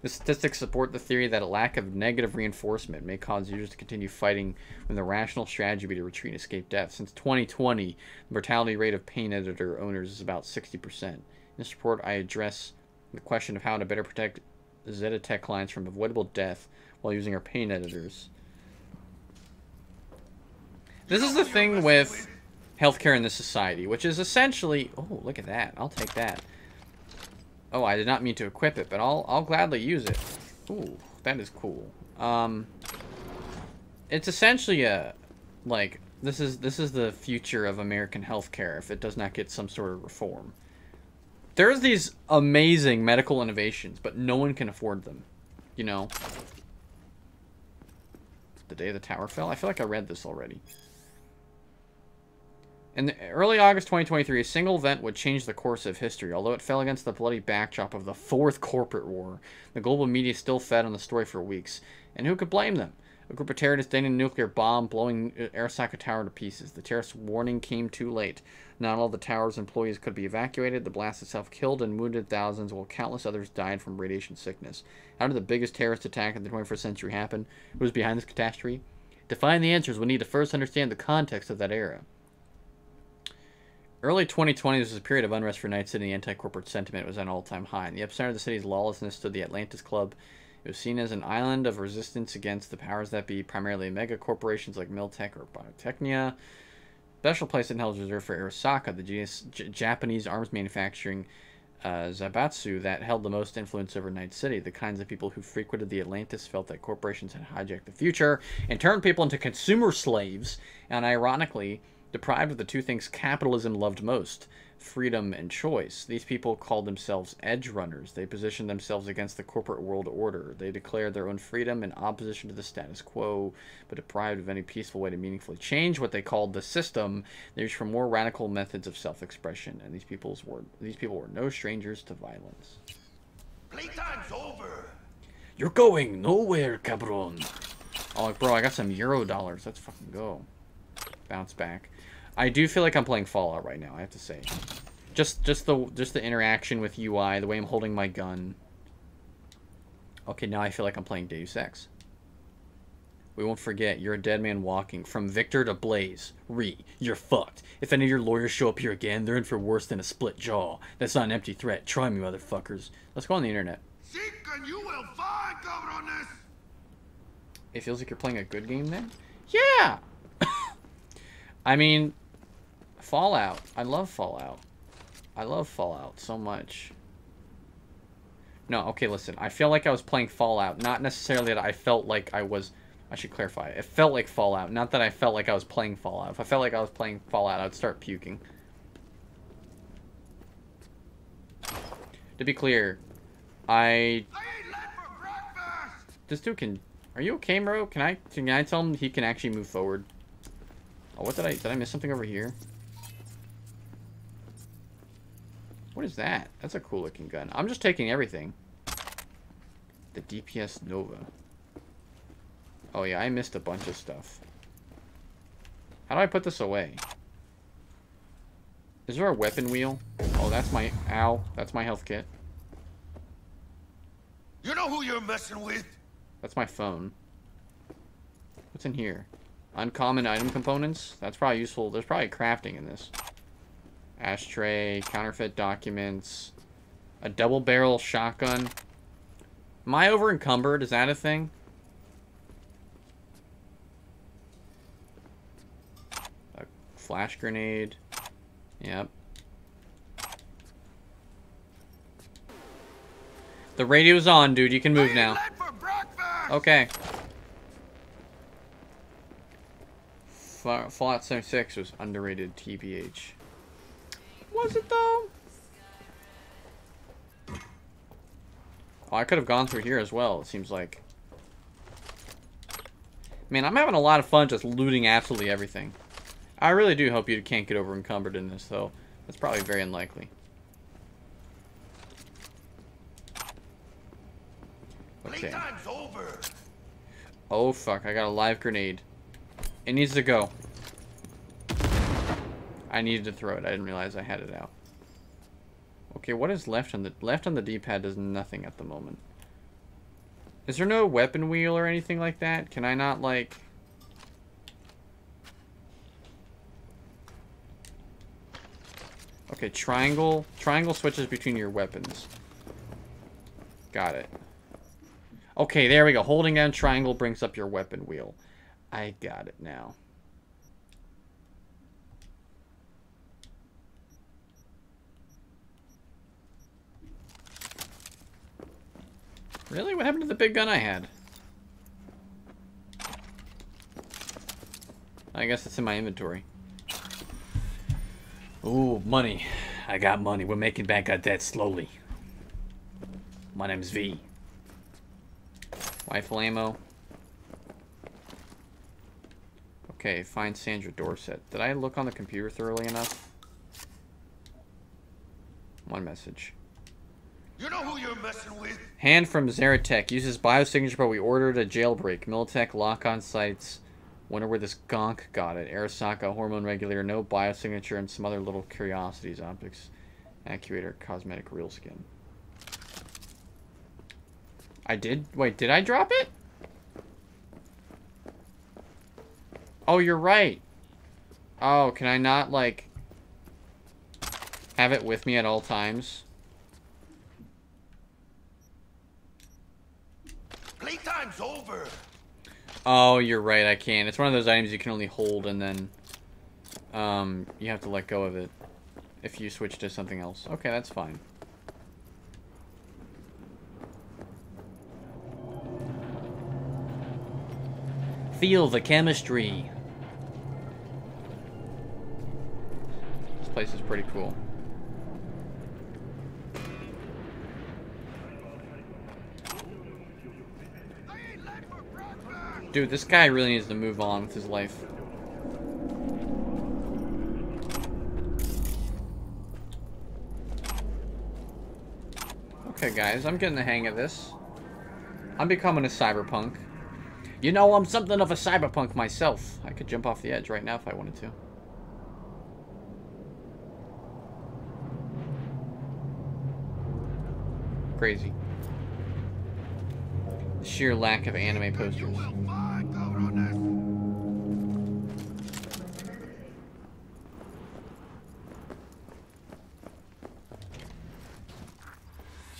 The statistics support the theory that a lack of negative reinforcement may cause users to continue fighting when the rational strategy would be to retreat and escape death. Since 2020, the mortality rate of pain editor owners is about 60%. In this report, I address the question of how to better protect Zetatech clients from avoidable death while using our pain editors. This is the thing with healthcare in this society, which is essentially... Oh, look at that. I'll take that. Oh, I did not mean to equip it, but I'll, I'll gladly use it. Ooh, that is cool. Um, it's essentially a... Like, this is, this is the future of American healthcare if it does not get some sort of reform. There's these amazing medical innovations, but no one can afford them. You know? The day the tower fell? I feel like I read this already. In early August 2023, a single event would change the course of history. Although it fell against the bloody backdrop of the Fourth Corporate War, the global media still fed on the story for weeks. And who could blame them? A group of terrorists detonated a nuclear bomb, blowing Arasaka Tower to pieces. The terrorist warning came too late. Not all the tower's employees could be evacuated. The blast itself killed and wounded thousands, while countless others died from radiation sickness. How did the biggest terrorist attack in the 21st century happen? Who was behind this catastrophe? To find the answers, we need to first understand the context of that era. Early 2020 was a period of unrest for Night City. Anti-corporate sentiment was at an all-time high. In the epicenter of the city's lawlessness stood the Atlantis Club. It was seen as an island of resistance against the powers that be, primarily mega corporations like Militech or Biotechnica. Special place in hell is reserved for Arasaka, the J Japanese arms manufacturing uh, zaibatsu that held the most influence over Night City. The kinds of people who frequented the Atlantis felt that corporations had hijacked the future and turned people into consumer slaves, and ironically, deprived of the two things capitalism loved most freedom and choice. These people called themselves edge runners. They positioned themselves against the corporate world order. They declared their own freedom in opposition to the status quo, but deprived of any peaceful way to meaningfully change what they called the system. They reached for more radical methods of self-expression, and these people's were these people were no strangers to violence. Playtime's over. You're going nowhere, cabron. Oh, bro, I got some euro dollars. Let's fucking go. Bounce back. I do feel like I'm playing Fallout right now, I have to say. Just just the just the interaction with UI, the way I'm holding my gun. Okay, now I feel like I'm playing Deus Ex. We won't forget, you're a dead man walking. From Victor to Blaze. Re, you're fucked. If any of your lawyers show up here again, they're in for worse than a split jaw. That's not an empty threat. Try me, motherfuckers. Let's go on the internet. Seek you will find. It feels like you're playing a good game then? Yeah! I mean, Fallout. I love Fallout. I love Fallout so much. No, okay, listen. I feel like I was playing Fallout. Not necessarily that I felt like I was... I should clarify. It felt like Fallout. Not that I felt like I was playing Fallout. If I felt like I was playing Fallout, I'd start puking. To be clear, I... this dude can... Are you okay, bro? Can I, can I tell him he can actually move forward? Oh, what did I... Did I miss something over here? What is that? That's a cool looking gun. I'm just taking everything. The DPS Nova. Oh yeah, I missed a bunch of stuff. How do I put this away? Is there a weapon wheel? Oh, that's my... Ow. That's my health kit. You know who you're messing with? That's my phone. What's in here? Uncommon item components? That's probably useful. There's probably crafting in this. Ashtray, counterfeit documents, a double barrel shotgun. Am I over encumbered? Is that a thing? A flash grenade. Yep. The radio's on, dude. You can move now. Okay. Fallout 76 was underrated TBH. Was it though? Oh, I could have gone through here as well, it seems like. Man, I'm having a lot of fun just looting absolutely everything. I really do hope you can't get over encumbered in this, though. That's probably very unlikely. Okay. Oh, fuck. I got a live grenade. It needs to go. I needed to throw it. I didn't realize I had it out. Okay, what is left on the left on the D-pad does nothing at the moment. Is there no weapon wheel or anything like that? Can I not like Okay, triangle. Triangle switches between your weapons. Got it. Okay, there we go. Holding down triangle brings up your weapon wheel. I got it now. Really? What happened to the big gun I had? I guess it's in my inventory. Ooh, money. I got money. We're making back our debt slowly. My name's V. Rifle ammo. Okay, find Sandra Dorset. Did I look on the computer thoroughly enough? One message. You know who you're messing with? Hand from Zetatech. Uses biosignature, but we ordered a jailbreak. Militech lock-on sites. Wonder where this gonk got it. Arasaka, hormone regulator, no biosignature, and some other little curiosities. Optics, actuator, cosmetic, real skin. I did? Wait, did I drop it? Oh, you're right. Oh, can I not, like, have it with me at all times? Playtime's over. Oh, you're right, I can. It's one of those items you can only hold and then um, you have to let go of it if you switch to something else. Okay, that's fine. Feel the chemistry. This place is pretty cool. Dude, this guy really needs to move on with his life. Okay, guys, I'm getting the hang of this. I'm becoming a cyberpunk. You know, I'm something of a cyberpunk myself. I could jump off the edge right now if I wanted to. Crazy. Sheer lack of anime posters.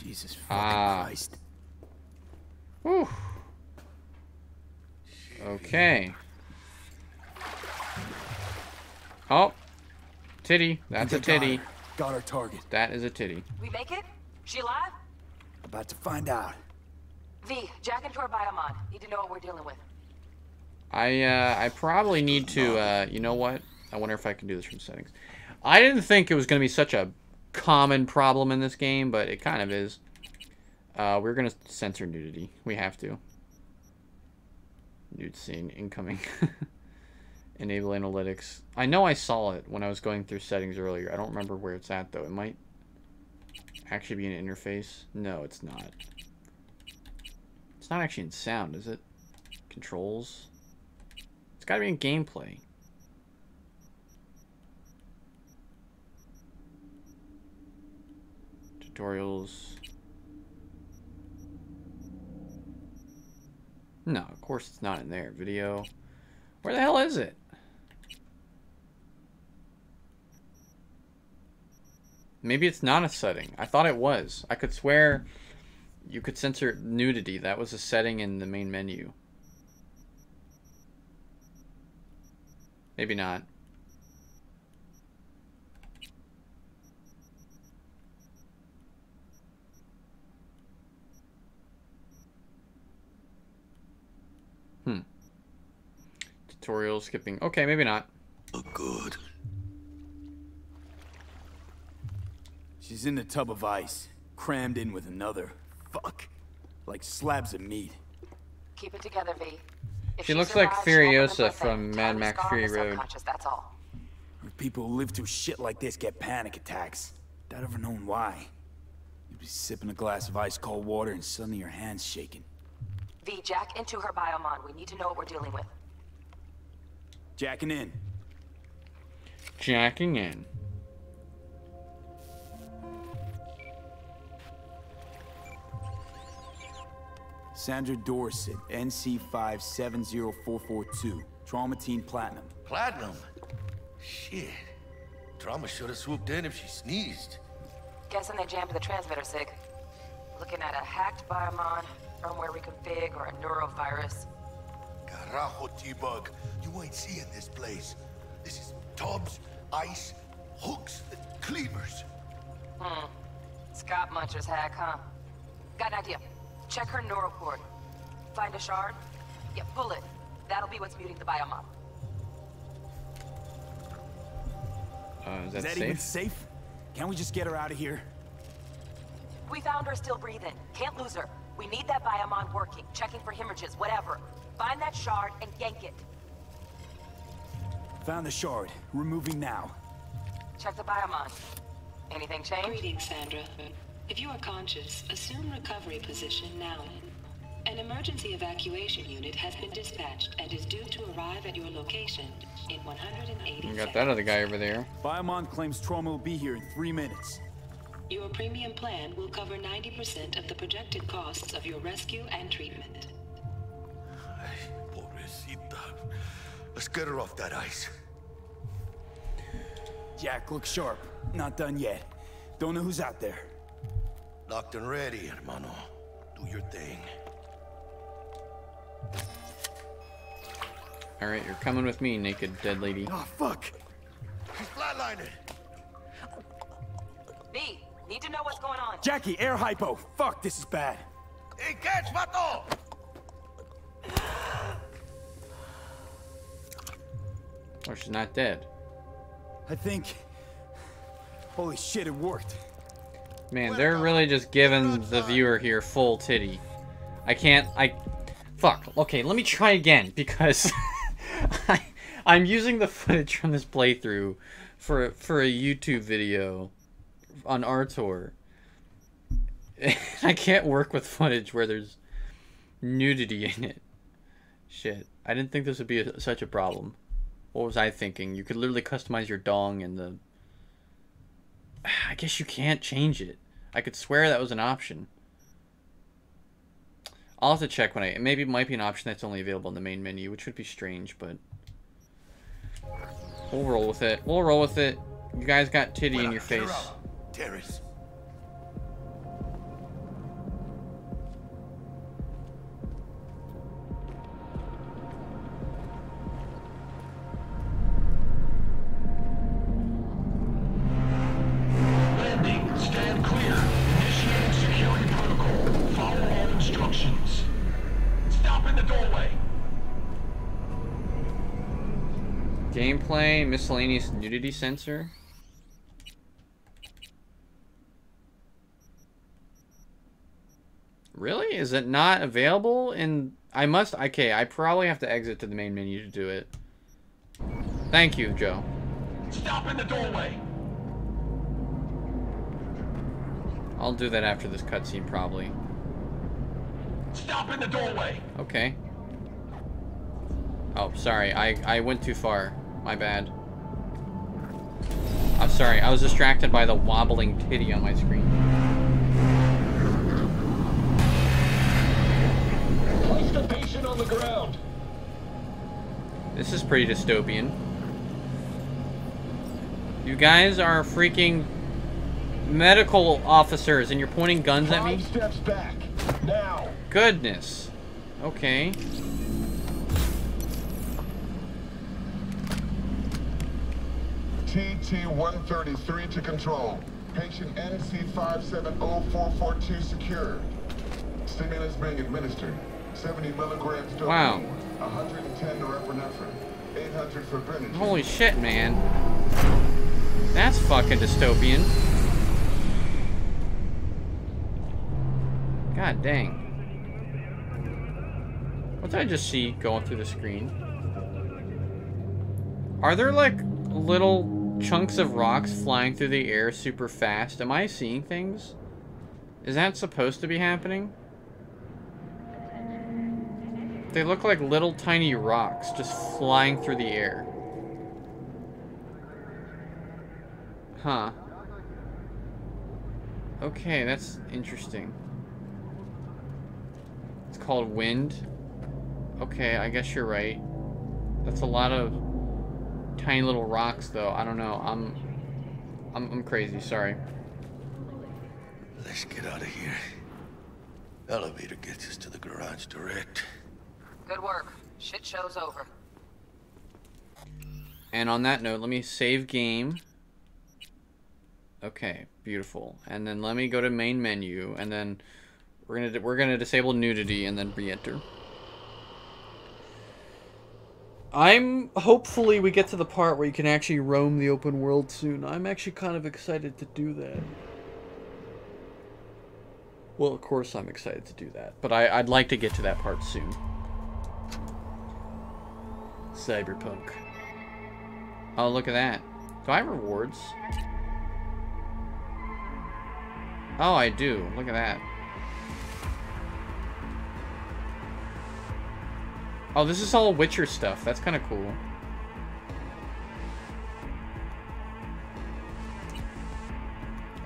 Jesus Ah. Christ. Whew. Okay. Oh. Titty. That's a They got titty. her. Got our target. That is a titty. We make it? She alive? About to find out. V, jack into our biomon. Need to know what we're dealing with. I uh, I probably need to. Uh, you know what? I wonder if I can do this from settings. I didn't think it was going to be such a common problem in this game, but it kind of is. Uh, we're going to censor nudity. We have to. Nude scene incoming. Enable analytics. I know I saw it when I was going through settings earlier. I don't remember where it's at though. It might actually be an interface. No, it's not. It's not actually in sound, is it? Controls. It's gotta be in gameplay. Tutorials. No, of course it's not in there. Video. Where the hell is it? Maybe it's not a setting. I thought it was. I could swear you could censor nudity. That was a setting in the main menu. Maybe not. Hmm. Tutorial skipping. Okay, maybe not. good. She's in the tub of ice, crammed in with another. Fuck. Like slabs of meat. Keep it together, V. If She looks like survives, she'll Furiosa from Mad Max gone Fury Road. That's all. People who live through shit like this get panic attacks. Without ever knowing why. You'd be sipping a glass of ice cold water and suddenly your hand's shaking. V, jack into her biomon. We need to know what we're dealing with. Jacking in. Jacking in. Sandra Dorset, NC570442. Trauma Team Platinum. Platinum? Shit. Trauma should have swooped in if she sneezed. Guessing they jammed the transmitter, Sig. Looking at a hacked biomon, firmware reconfig, or a neurovirus. Carajo, T-Bug. You ain't seeing this place. This is tubs, ice, hooks, and cleavers. Hmm. Scott Muncher's hack, huh? Got an idea. Check her neural cord. Find a shard? Yeah, pull it. That'll be what's muting the biomon. Uh, is that, Is that safe? even safe? Can't we just get her out of here? We found her still breathing. Can't lose her. We need that biomon working, checking for hemorrhages, whatever. Find that shard and yank it. Found the shard. Removing now. Check the biomon. Anything change? Greetings, Sandra. If you are conscious, assume recovery position now. An emergency evacuation unit has been dispatched and is due to arrive at your location in 180 We got that other guy over there. Biomon claims trauma will be here in three minutes. Your premium plan will cover 90% of the projected costs of your rescue and treatment. Pobrecita. Let's get her off that ice. Jack, look sharp. Not done yet. Don't know who's out there. Locked and ready, hermano. Do your thing. Alright, you're coming with me, naked dead lady. Oh, fuck! She's flatlining. V, need to know what's going on. Jackie, air hypo. Fuck, this is bad. Hey, catch, vato! Oh, she's not dead. I think... Holy shit, it worked. Man, they're really just giving the viewer here full titty. I can't, I... Fuck. Okay, let me try again, because... I, I'm using the footage from this playthrough for, for a YouTube video on our tour. I can't work with footage where there's nudity in it. Shit. I didn't think this would be a, such a problem. What was I thinking? You could literally customize your dong and the... I guess you can't change it. I could swear that was an option. I'll have to check when I... Maybe it might be an option that's only available in the main menu, which would be strange, but... We'll roll with it. We'll roll with it. You guys got titty in your face. Terrace. Gameplay, miscellaneous nudity sensor. Really? Is it not available in... I must. Okay, I probably have to exit to the main menu to do it. Thank you, Joe. Stop in the doorway! I'll do that after this cutscene, probably. Stop in the doorway! Okay. Oh, sorry. I, I went too far. My bad. I'm sorry. I was distracted by the wobbling titty on my screen. Place the patient on the ground! This is pretty dystopian. You guys are freaking medical officers and you're pointing guns at me? Five steps back. Now! Goodness. Okay. TT-133 to control. Patient NC570442 secured. Stimulus being administered. 70 milligrams dopamine. Wow. 110 norepinephrine. 800 for Benadryl. Holy shit, man. That's fucking dystopian. God dang. What did I just see going through the screen? Are there like little chunks of rocks flying through the air super fast? Am I seeing things? Is that supposed to be happening? They look like little tiny rocks just flying through the air. Huh. Okay, that's interesting. It's called wind. Okay, I guess you're right. That's a lot of tiny little rocks, though. I don't know. I'm, I'm, I'm crazy. Sorry. Let's get out of here. Elevator gets us to the garage direct. Good work. Shit show's over. And on that note, let me save game. Okay, beautiful. And then let me go to main menu, and then we're gonna we're gonna disable nudity and then re-enter. I'm hopefully we get to the part where you can actually roam the open world soon. I'm actually kind of excited to do that. Well, of course I'm excited to do that, but I, I'd like to get to that part soon. Cyberpunk. Oh, look at that. Do I have rewards? Oh, I do. Look at that. Oh, this is all Witcher stuff. That's kind of cool.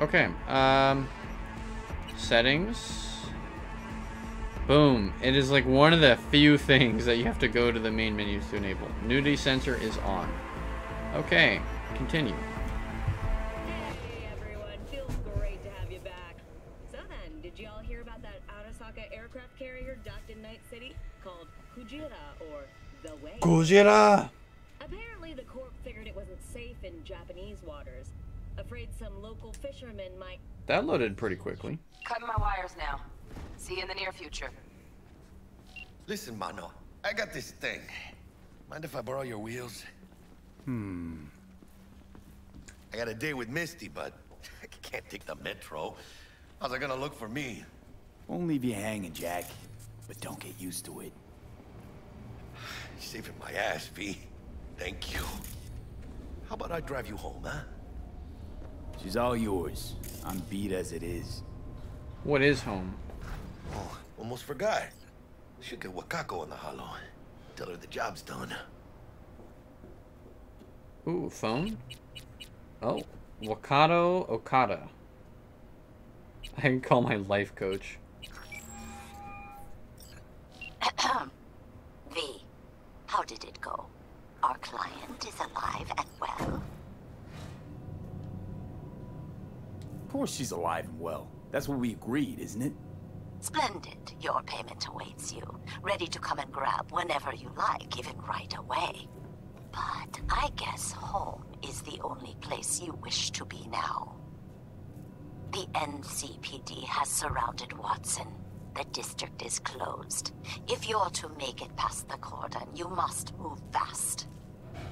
Okay. Um, settings. Boom. It is like one of the few things that you have to go to the main menus to enable. Nudity sensor is on. Okay. Continue. The Way? Apparently, the Corp figured it wasn't safe in Japanese waters. Afraid some local fishermen might. That loaded pretty quickly. Cutting my wires now. See you in the near future. Listen, Mano, I got this thing. Mind if I borrow your wheels? Hmm. I got a date with Misty, but I can't take the metro. How's it gonna look for me? Won't leave you hanging, Jack. But don't get used to it. You're saving my ass, V. Thank you. How about I drive you home, huh? She's all yours. I'm beat as it is. What is home? Oh, almost forgot. Should get Wakako on the holo. Tell her the job's done. Ooh, phone? Oh, Wakako Okada. I can call my life coach. Client is alive and well. Of course she's alive and well. That's what we agreed, isn't it? Splendid. Your payment awaits you. Ready to come and grab whenever you like, even right away. But I guess home is the only place you wish to be now. The NCPD has surrounded Watson. The district is closed. If you're to make it past the cordon, you must move fast.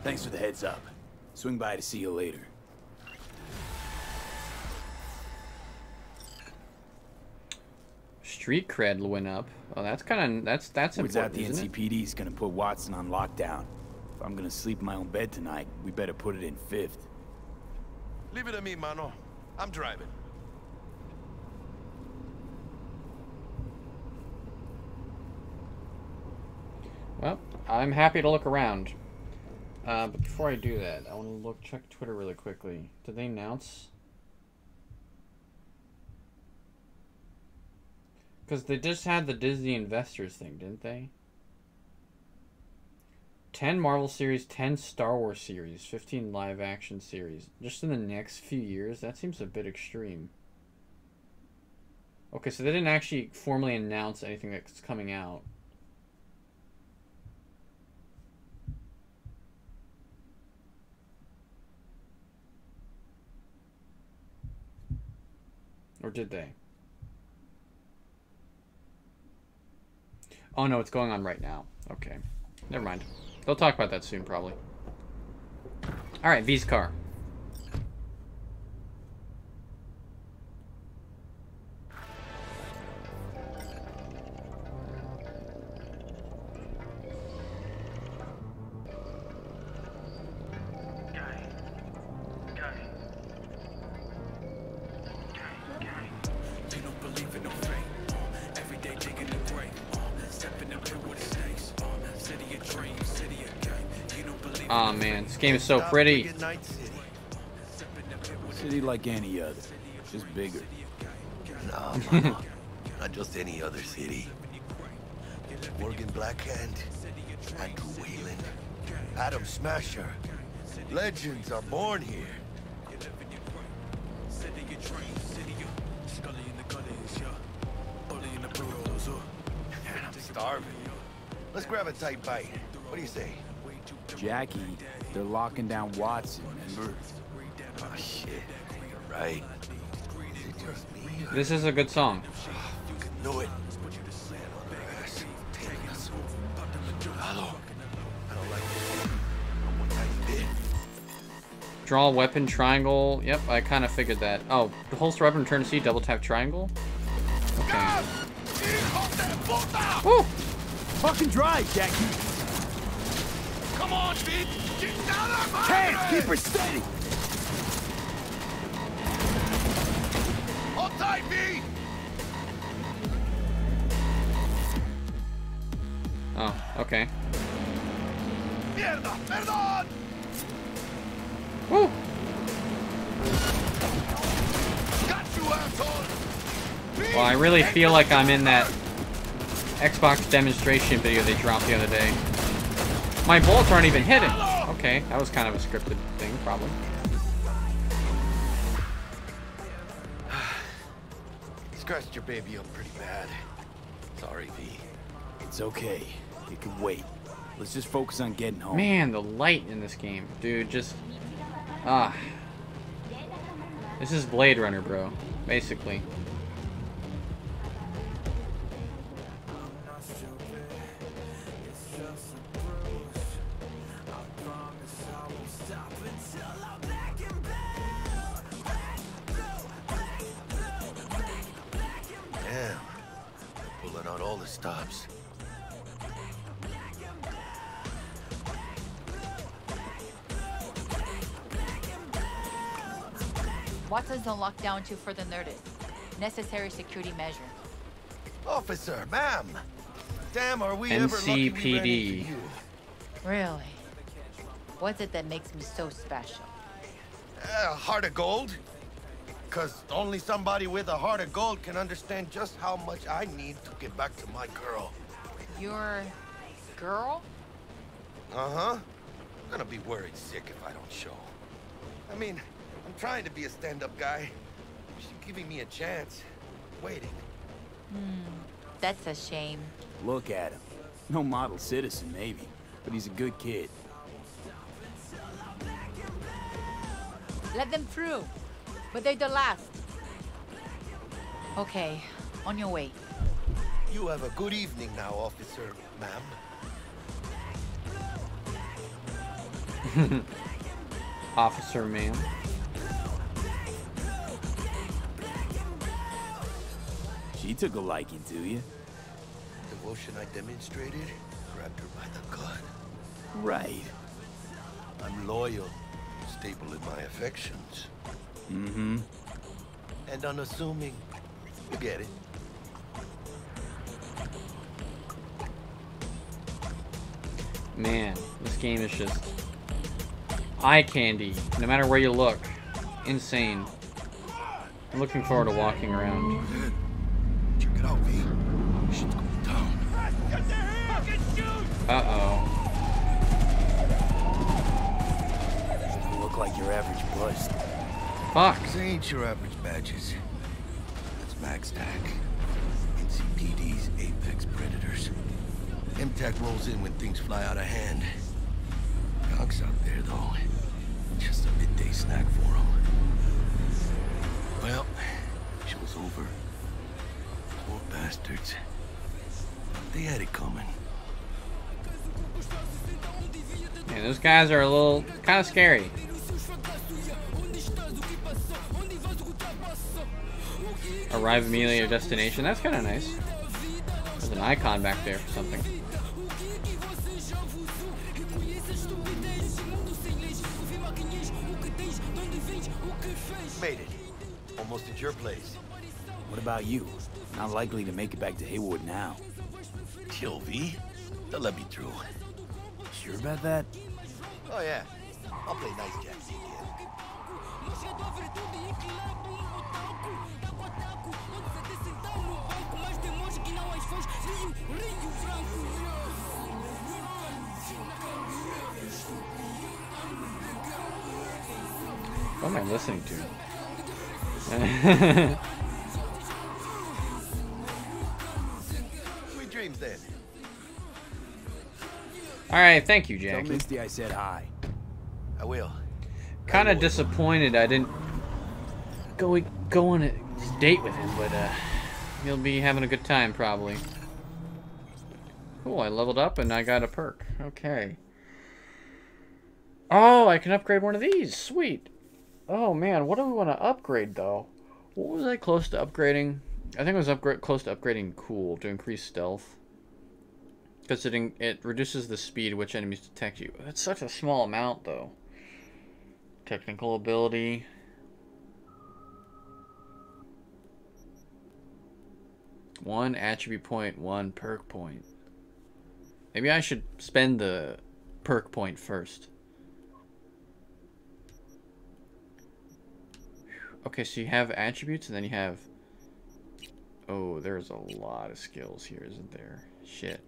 Thanks for the heads up. Swing by to see you later. street cred went up. Oh, that's kind of that's that's Word's out important, the isn't it? NCPD's gonna put Watson on lockdown. If I'm gonna sleep in my own bed tonight, we better put it in fifth. Leave it to me, mano. I'm driving. Well, I'm happy to look around. Uh, but before I do that, I want to look check Twitter really quickly. Did they announce? Because they just had the Disney Investors thing, didn't they? 10 Marvel series, 10 Star Wars series, 15 live action series. Just in the next few years? That seems a bit extreme. Okay, so they didn't actually formally announce anything that's coming out. Or did they? Oh no, it's going on right now. Okay. Never mind. They'll talk about that soon, probably. Alright, V's car. Game is so pretty. City like any other, just bigger. Nah, mama. Not just any other city. Morgan Blackhand, Andrew Weyland, Adam Smasher. Legends are born here. City of dreams, city of Scully in the gutters, yeah. Bully in the burrows. I'm starving. Let's grab a tight bite. What do you say? Jackie, they're locking down Watson, remember? Oh, shit. You're right. Is it just me? This is a good song. Know it. Man on their ass. Taking us. Hello. I don't like this. I'm one tight bit. Draw weapon triangle. Yep, I kind of figured that. Oh, the holster weapon turn to C double tap triangle. Okay. Woo! Fucking drive, Jackie. Come on, bitch! Get down on my Can't keep her steady. Hold tight, V! Oh, okay. Mierda! Perdón! Woo! Got you, asshole! Well, I really feel like I'm in that Xbox demonstration video they dropped the other day. My bullets aren't even hitting. Okay, that was kind of a scripted thing, probably. Scratched your baby up pretty bad. Sorry, V. It's okay. It can wait. Let's just focus on getting home. Man, the light in this game, dude, just ah. This is Blade Runner, bro. Basically. Lockdown to further notice. Necessary security measure. Officer, ma'am. Damn, are we ever lucky we ran into NCPD. you? Really? What's it that makes me so special? Uh, heart of gold? Because only somebody with a heart of gold can understand just how much I need to get back to my girl. Your girl? Uh-huh. I'm gonna be worried sick if I don't show. I mean, I'm trying to be a stand-up guy. She's giving me a chance. Waiting. Hmm. That's a shame. Look at him. No model citizen, maybe, but he's a good kid. Let them through. But they're the last. Okay, on your way. You have a good evening now, officer, ma'am. Officer man. She took a liking to you. Devotion I demonstrated grabbed her by the gut. Right. I'm loyal, stable in my affections. Mm-hmm. And unassuming. You get it. Man, this game is just eye candy, no matter where you look. Insane. I'm looking forward to walking around. Check it V. Shit's going down. Uh-oh. Doesn't look like your average bust. Fuck. This ain't your average badges. That's MaxTac. NCPD's apex predators. MaxTac rolls in when things fly out of hand. Conk's out there, though. Just a midday snack for him. Well, show's over. Poor bastards. They had it coming. Man, those guys are a little kind of scary. Arrive immediately at your destination. That's kind of nice. There's an icon back there for something. Made it. Almost at your place. What about you? Not likely to make it back to Heywood now. Kill V. They'll let me through. Sure about that? Oh yeah. I'll play nice Jack again. What am I listening to? dreams then. Alright, thank you, Tell Jackie. Misty I said hi. I will. Kind of disappointed I didn't go go on a date with him, but uh, he'll be having a good time probably. Cool, I leveled up and I got a perk. Okay. Oh, I can upgrade one of these. Sweet. Oh man, what do we want to upgrade though? What was I close to upgrading? I think I was upgrade close to upgrading cool to increase stealth. Because it, it reduces the speed at which enemies detect you. That's such a small amount though. Technical ability. One attribute point, one perk point. Maybe I should spend the perk point first. Okay, so you have attributes and then you have... Oh, there's a lot of skills here, isn't there? Shit.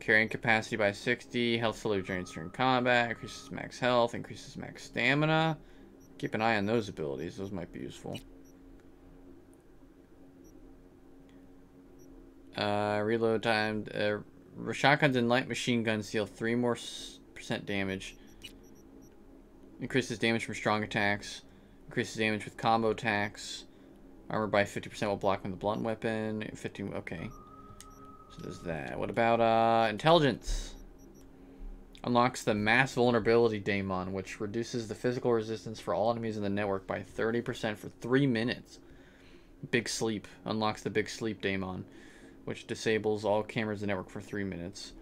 Carrying capacity by 60, health slowly drains during combat, increases max health, increases max stamina. Keep an eye on those abilities, those might be useful. Uh, reload time. Uh, shotguns and light machine guns deal 3 more percent damage. Increases damage from strong attacks. Increases damage with combo attacks. Armor by 50% while blocking the blunt weapon. 15, okay. That. What about uh, intelligence? Unlocks the mass vulnerability daemon, which reduces the physical resistance for all enemies in the network by 30% for 3 minutes. Big Sleep unlocks the Big Sleep daemon, which disables all cameras in the network for 3 minutes.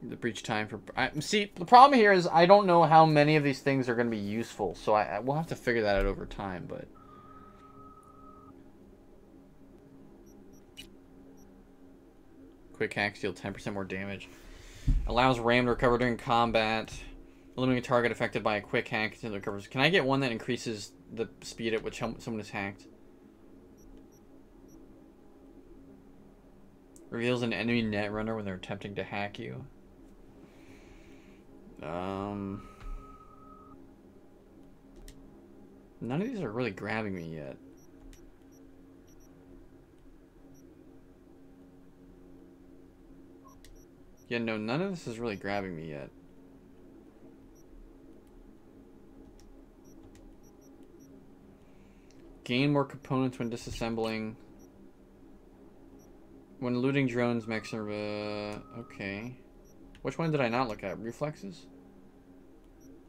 The breach time for... I, see, the problem here is I don't know how many of these things are going to be useful, so I, I we'll have to figure that out over time, but... Quick hacks deal 10% more damage. Allows RAM to recover during combat. Eliminating a target affected by a quick hack until it recovers. Can I get one that increases the speed at which someone is hacked? Reveals an enemy netrunner when they're attempting to hack you. Um, none of these are really grabbing me yet. Yeah, no, none of this is really grabbing me yet. Gain more components when disassembling. When looting drones, makes uh, okay. Which one did I not look at? Reflexes?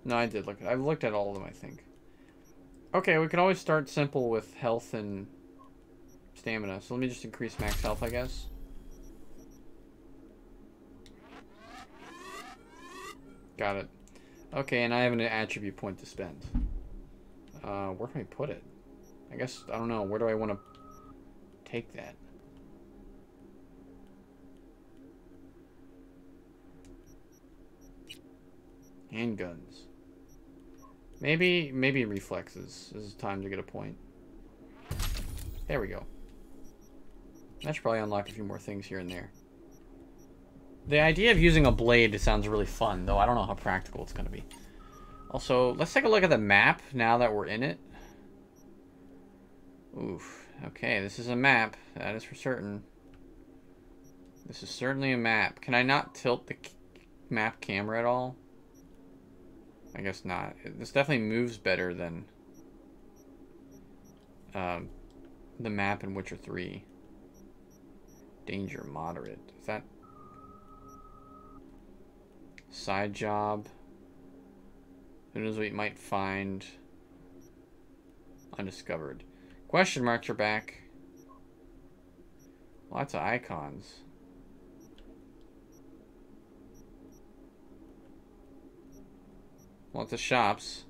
No, I did look at I've looked at all of them, I think. Okay, we can always start simple with health and stamina. So let me just increase max health, I guess. Got it. Okay, and I have an attribute point to spend. Uh, where can I put it? I guess, I don't know. Where do I want to take that? Handguns. Maybe, maybe reflexes. This is time to get a point. There we go. That should probably unlock a few more things here and there. The idea of using a blade sounds really fun, though I don't know how practical it's going to be. Also, let's take a look at the map now that we're in it. Oof. Okay, this is a map. That is for certain. This is certainly a map. Can I not tilt the map camera at all? I guess not. This definitely moves better than um, the map in Witcher 3. Danger moderate. Is that side job? Who knows what you might find undiscovered. Question marks are back. Lots of icons. Lots of shops.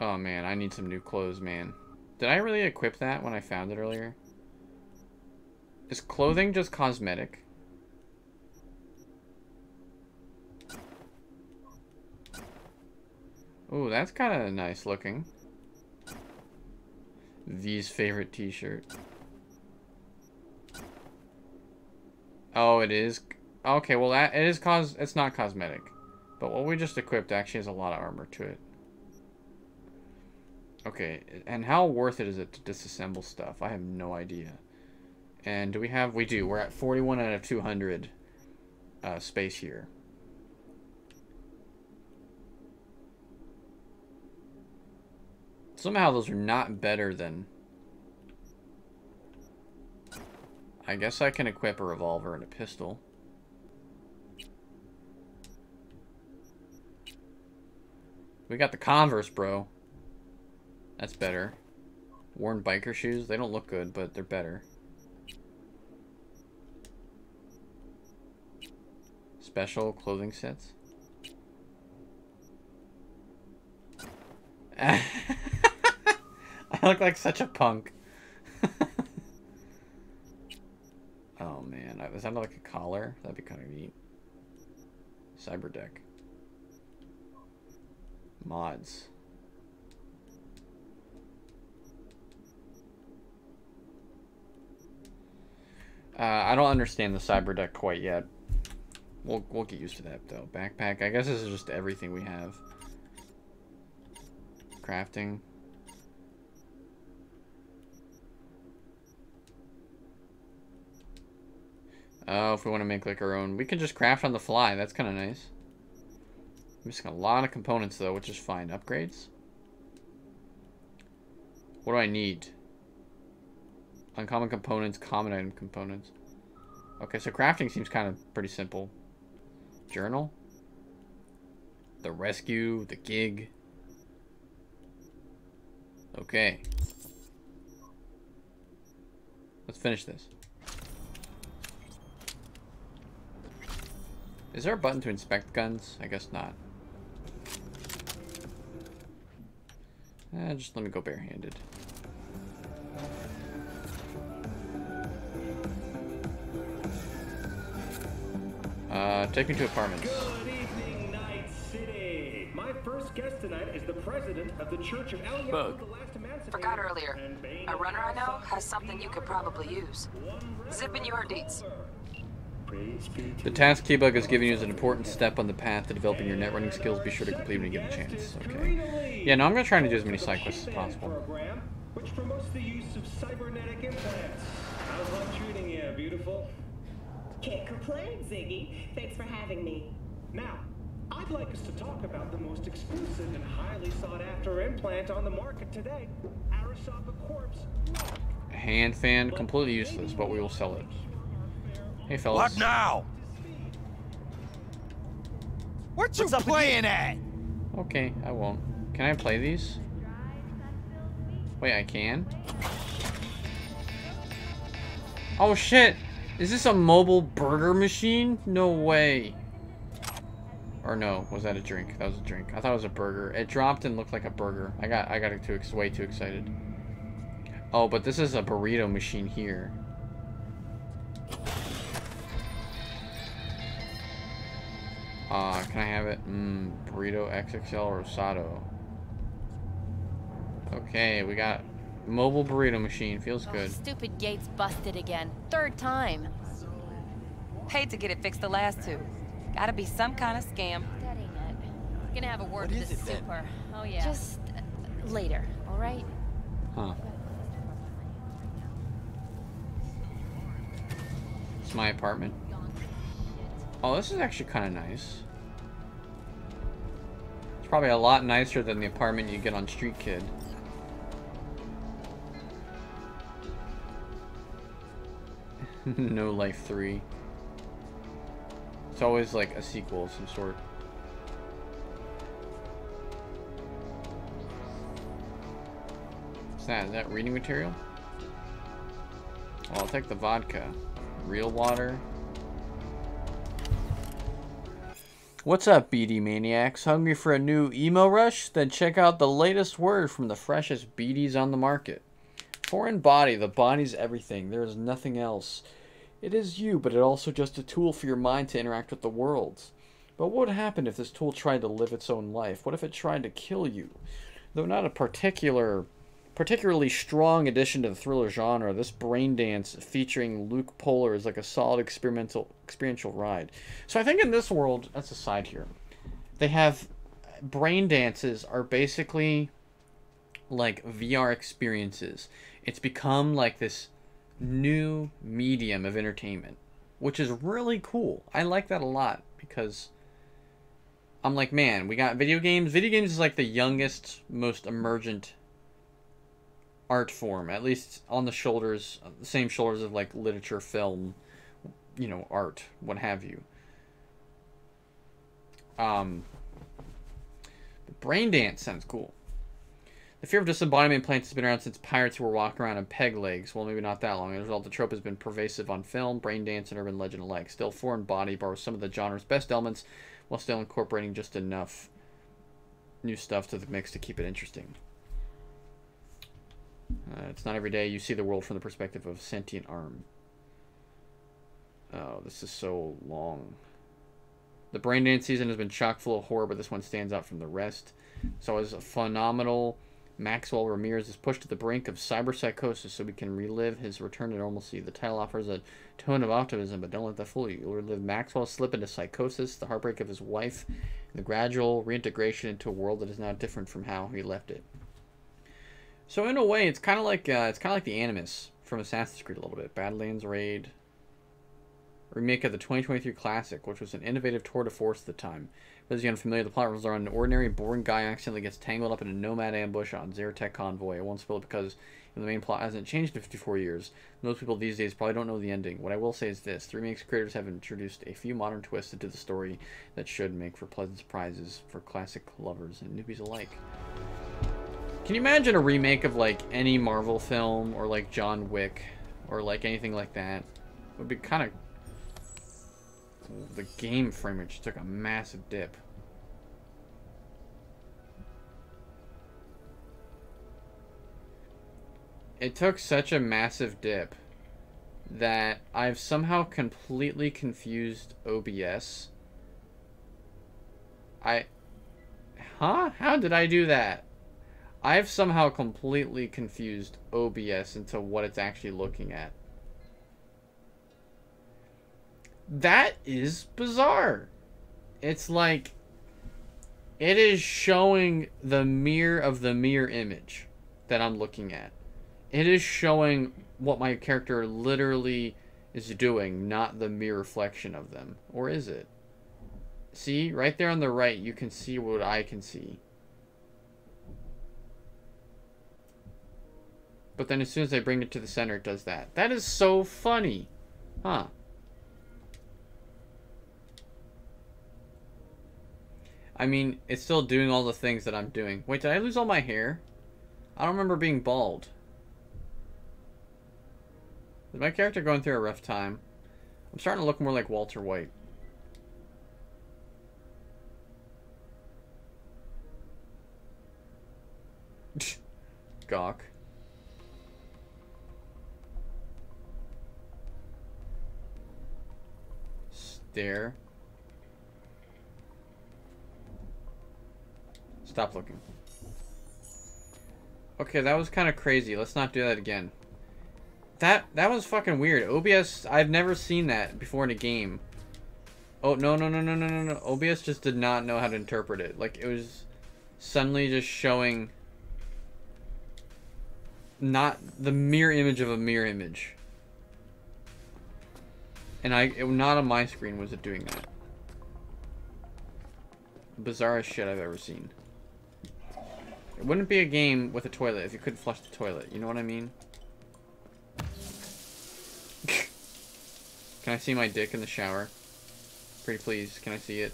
Oh man, I need some new clothes, man. Did I really equip that when I found it earlier? Is clothing just cosmetic? Ooh, that's kind of nice looking. V's favorite t-shirt. Oh, it is. Okay, well that it is cos. It's not cosmetic, but what we just equipped actually has a lot of armor to it. Okay, and how worth it is it to disassemble stuff? I have no idea. And do we have? We do. We're at 41 out of 200 uh, space here. Somehow those are not better than... I guess I can equip a revolver and a pistol. We got the Converse, bro. That's better. Worn biker shoes. They don't look good, but they're better. Special clothing sets. Look like such a punk. oh man, that like a collar? That'd be kind of neat. Cyberdeck. Mods. Uh, I don't understand the cyberdeck quite yet. We'll we'll get used to that though. Backpack. I guess this is just everything we have. Crafting. Oh, if we want to make like our own. We can just craft on the fly. That's kind of nice. I'm missing a lot of components though, which is fine. Upgrades? What do I need? Uncommon components, common item components. Okay, so crafting seems kind of pretty simple. Journal? The rescue, the gig. Okay. Let's finish this. Is there a button to inspect guns? I guess not. Eh, just let me go barehanded. Uh, take me to apartments. Good evening, Night City. My first guest tonight is the president of the Church of El Bug. Forgot earlier. A runner I know has something you could probably use. Zip in your deets. The task T-Bug is giving you is an important step on the path to developing your net running skills. Be sure to complete when you get a chance. Okay. Yeah, no, I'm going to try to do as many side quests as possible. Which promotes the use of cybernetic implants. How's life treating you, beautiful? Can't complain, Ziggy. Thanks for having me. Now, I'd like us to talk about the most exclusive and highly sought after implant on the market today, Arasaka Corpse. Hand fan, completely useless, but we will sell it. Hey, fellas. What now? What you playing at? Okay, I won't. Can I play these? Wait, I can? Oh shit! Is this a mobile burger machine? No way. Or no, was that a drink? That was a drink. I thought it was a burger. It dropped and looked like a burger. I got I got too ex way too excited. Oh, but this is a burrito machine here. Uh, can I have it? Mmm, burrito XXL Rosado. Okay, we got mobile burrito machine. Feels Oh, good. stupid gate's busted again. Third time. Paid to get it fixed the last two. Gotta be some kind of scam. That ain't it. Gonna have a word What with is the it then? super. Oh yeah. Just uh, later, all right? Huh. It's my apartment. Oh, this is actually kind of nice. It's probably a lot nicer than the apartment you get on Street Kid. no Life 3. It's always like a sequel of some sort. What's that? Is that reading material? Well, I'll take the vodka. Real water. What's up, BD Maniacs? Hungry for a new emo rush? Then check out the latest word from the freshest BDs on the market. Foreign body, the body's everything. There is nothing else. It is you, but it also just a tool for your mind to interact with the world. But what would happen if this tool tried to live its own life? What if it tried to kill you? Though not a particular particularly strong addition to the thriller genre, this brain dance featuring Luke Polar is like a solid experimental experiential ride. So I think in this world, that's a side here. They have brain dances are basically like VR experiences. It's become like this new medium of entertainment, which is really cool. I like that a lot because I'm like, man, we got video games. Video games is like the youngest, most emergent art form, at least on the shoulders, the same shoulders of like literature, film, you know, art, what have you. Um, brain dance sounds cool. The fear of disembodiment implants has been around since pirates were walking around on peg legs. Well, maybe not that long. As a result, the trope has been pervasive on film, brain dance, and urban legend alike. Still, foreign body borrows some of the genre's best elements while still incorporating just enough new stuff to the mix to keep it interesting. Uh, it's not every day you see the world from the perspective of a sentient arm. Oh, this is so long. The brain dance season has been chock full of horror, but this one stands out from the rest. So as a phenomenal Maxwell Ramirez is pushed to the brink of cyberpsychosis so we can relive his return to normalcy. The title offers a tone of optimism, but don't let that fool you. You'll relive Maxwell's slip into psychosis, the heartbreak of his wife, and the gradual reintegration into a world that is now different from how he left it. So in a way, it's kind of like uh, it's kind of like the Animus from Assassin's Creed a little bit. Badlands Raid, remake of the 2023 classic, which was an innovative tour de force at the time. For those of you unfamiliar, the plot revolves around an ordinary, boring guy accidentally gets tangled up in a nomad ambush on Zertek convoy. I won't spoil it because the main plot hasn't changed in 54 years. Most people these days probably don't know the ending. What I will say is this: the remake's creators have introduced a few modern twists into the story that should make for pleasant surprises for classic lovers and newbies alike. Can you imagine a remake of like any Marvel film or like John Wick or like anything like that? It would be kind of the game frame just took a massive dip. It took such a massive dip that I've somehow completely confused OBS. I... Huh? How did I do that? I've somehow completely confused OBS into what it's actually looking at. That is bizarre. It's like it is showing the mirror of the mirror image that I'm looking at. It is showing what my character literally is doing, not the mirror reflection of them. Or is it? See, right there on the right, you can see what I can see. But then as soon as I bring it to the center, it does that. That is so funny. Huh. I mean, it's still doing all the things that I'm doing. Wait, did I lose all my hair? I don't remember being bald. Is my character going through a rough time? I'm starting to look more like Walter White. Gawk. Stare. Stop looking. Okay, that was kind of crazy. Let's not do that again. That that was fucking weird. OBS, I've never seen that before in a game. Oh, no, no, no, no, no, no, no. OBS just did not know how to interpret it. Like, it was suddenly just showing not the mirror image of a mirror image. And I, it, not on my screen was it doing that. Bizarrest shit I've ever seen. It wouldn't be a game with a toilet if you couldn't flush the toilet. You know what I mean? Can I see my dick in the shower? Pretty please, can I see it?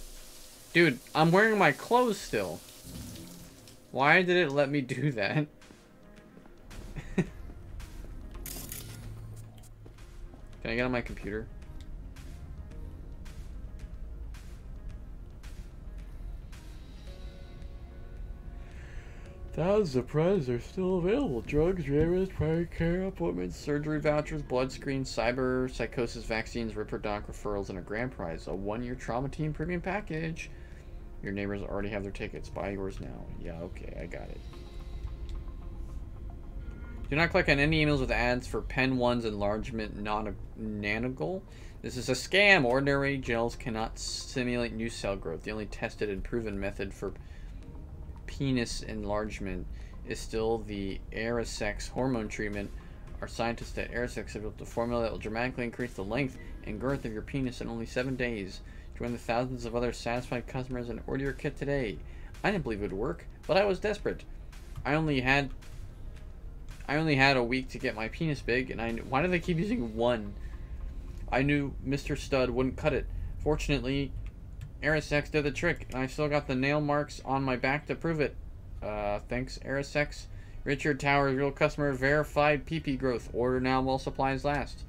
Dude, I'm wearing my clothes still. Why did it let me do that? Can I get on my computer? Thousands of prizes are still available. Drugs, treatments, primary care appointments, surgery vouchers, blood screens, cyber psychosis vaccines, Ripper Doc referrals, and a grand prize. A one-year trauma team premium package. Your neighbors already have their tickets. Buy yours now. Yeah, okay, I got it. Do not click on any emails with ads for Pen 1's enlargement non. This is a scam. Ordinary gels cannot simulate new cell growth. The only tested and proven method for penis enlargement is still the Aerosex hormone treatment. Our scientists at Aerosex have built a formula that will dramatically increase the length and girth of your penis in only seven days. Join the thousands of other satisfied customers and order your kit today. I didn't believe it would work, but I was desperate. I only had I only had a week to get my penis big, and I why do they keep using one? I knew Mr. Stud wouldn't cut it. Fortunately, Aerosex did the trick, and I still got the nail marks on my back to prove it. Uh, thanks, Aerosex. Richard Towers, real customer, verified PP growth. Order now while supplies last.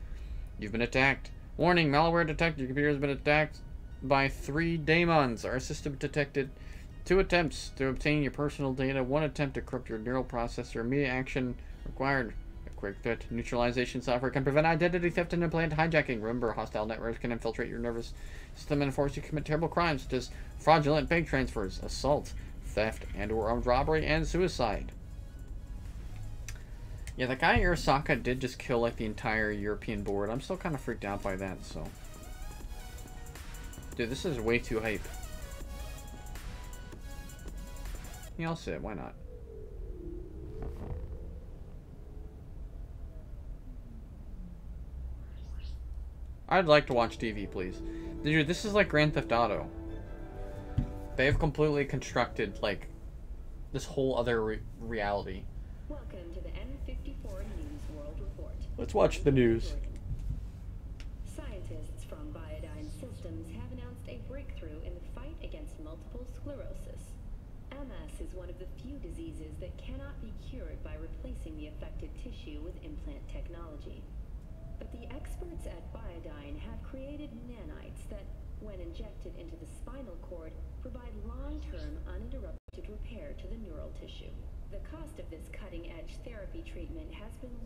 You've been attacked. Warning, malware detected. Your computer has been attacked by three daemons. Our system detected two attempts to obtain your personal data, one attempt to corrupt your neural processor. Immediate action required. A quick threat neutralization software can prevent identity theft and implant hijacking. Remember, hostile networks can infiltrate your nervous system and force you to commit terrible crimes such as fraudulent bank transfers, assault, theft, and or armed robbery, and suicide. Yeah, that guy Arasaka did just kill like the entire European board. I'm still kind of freaked out by that, so. Dude, this is way too hype. Yeah, I'll sit. Why not? I'd like to watch TV, please. Dude, this is like Grand Theft Auto. They have completely constructed, like, this whole other re reality. Welcome to the N54 News World Report. Let's watch the news. When injected into the spinal cord, provide long-term uninterrupted repair to the neural tissue. The cost of this cutting-edge therapy treatment has been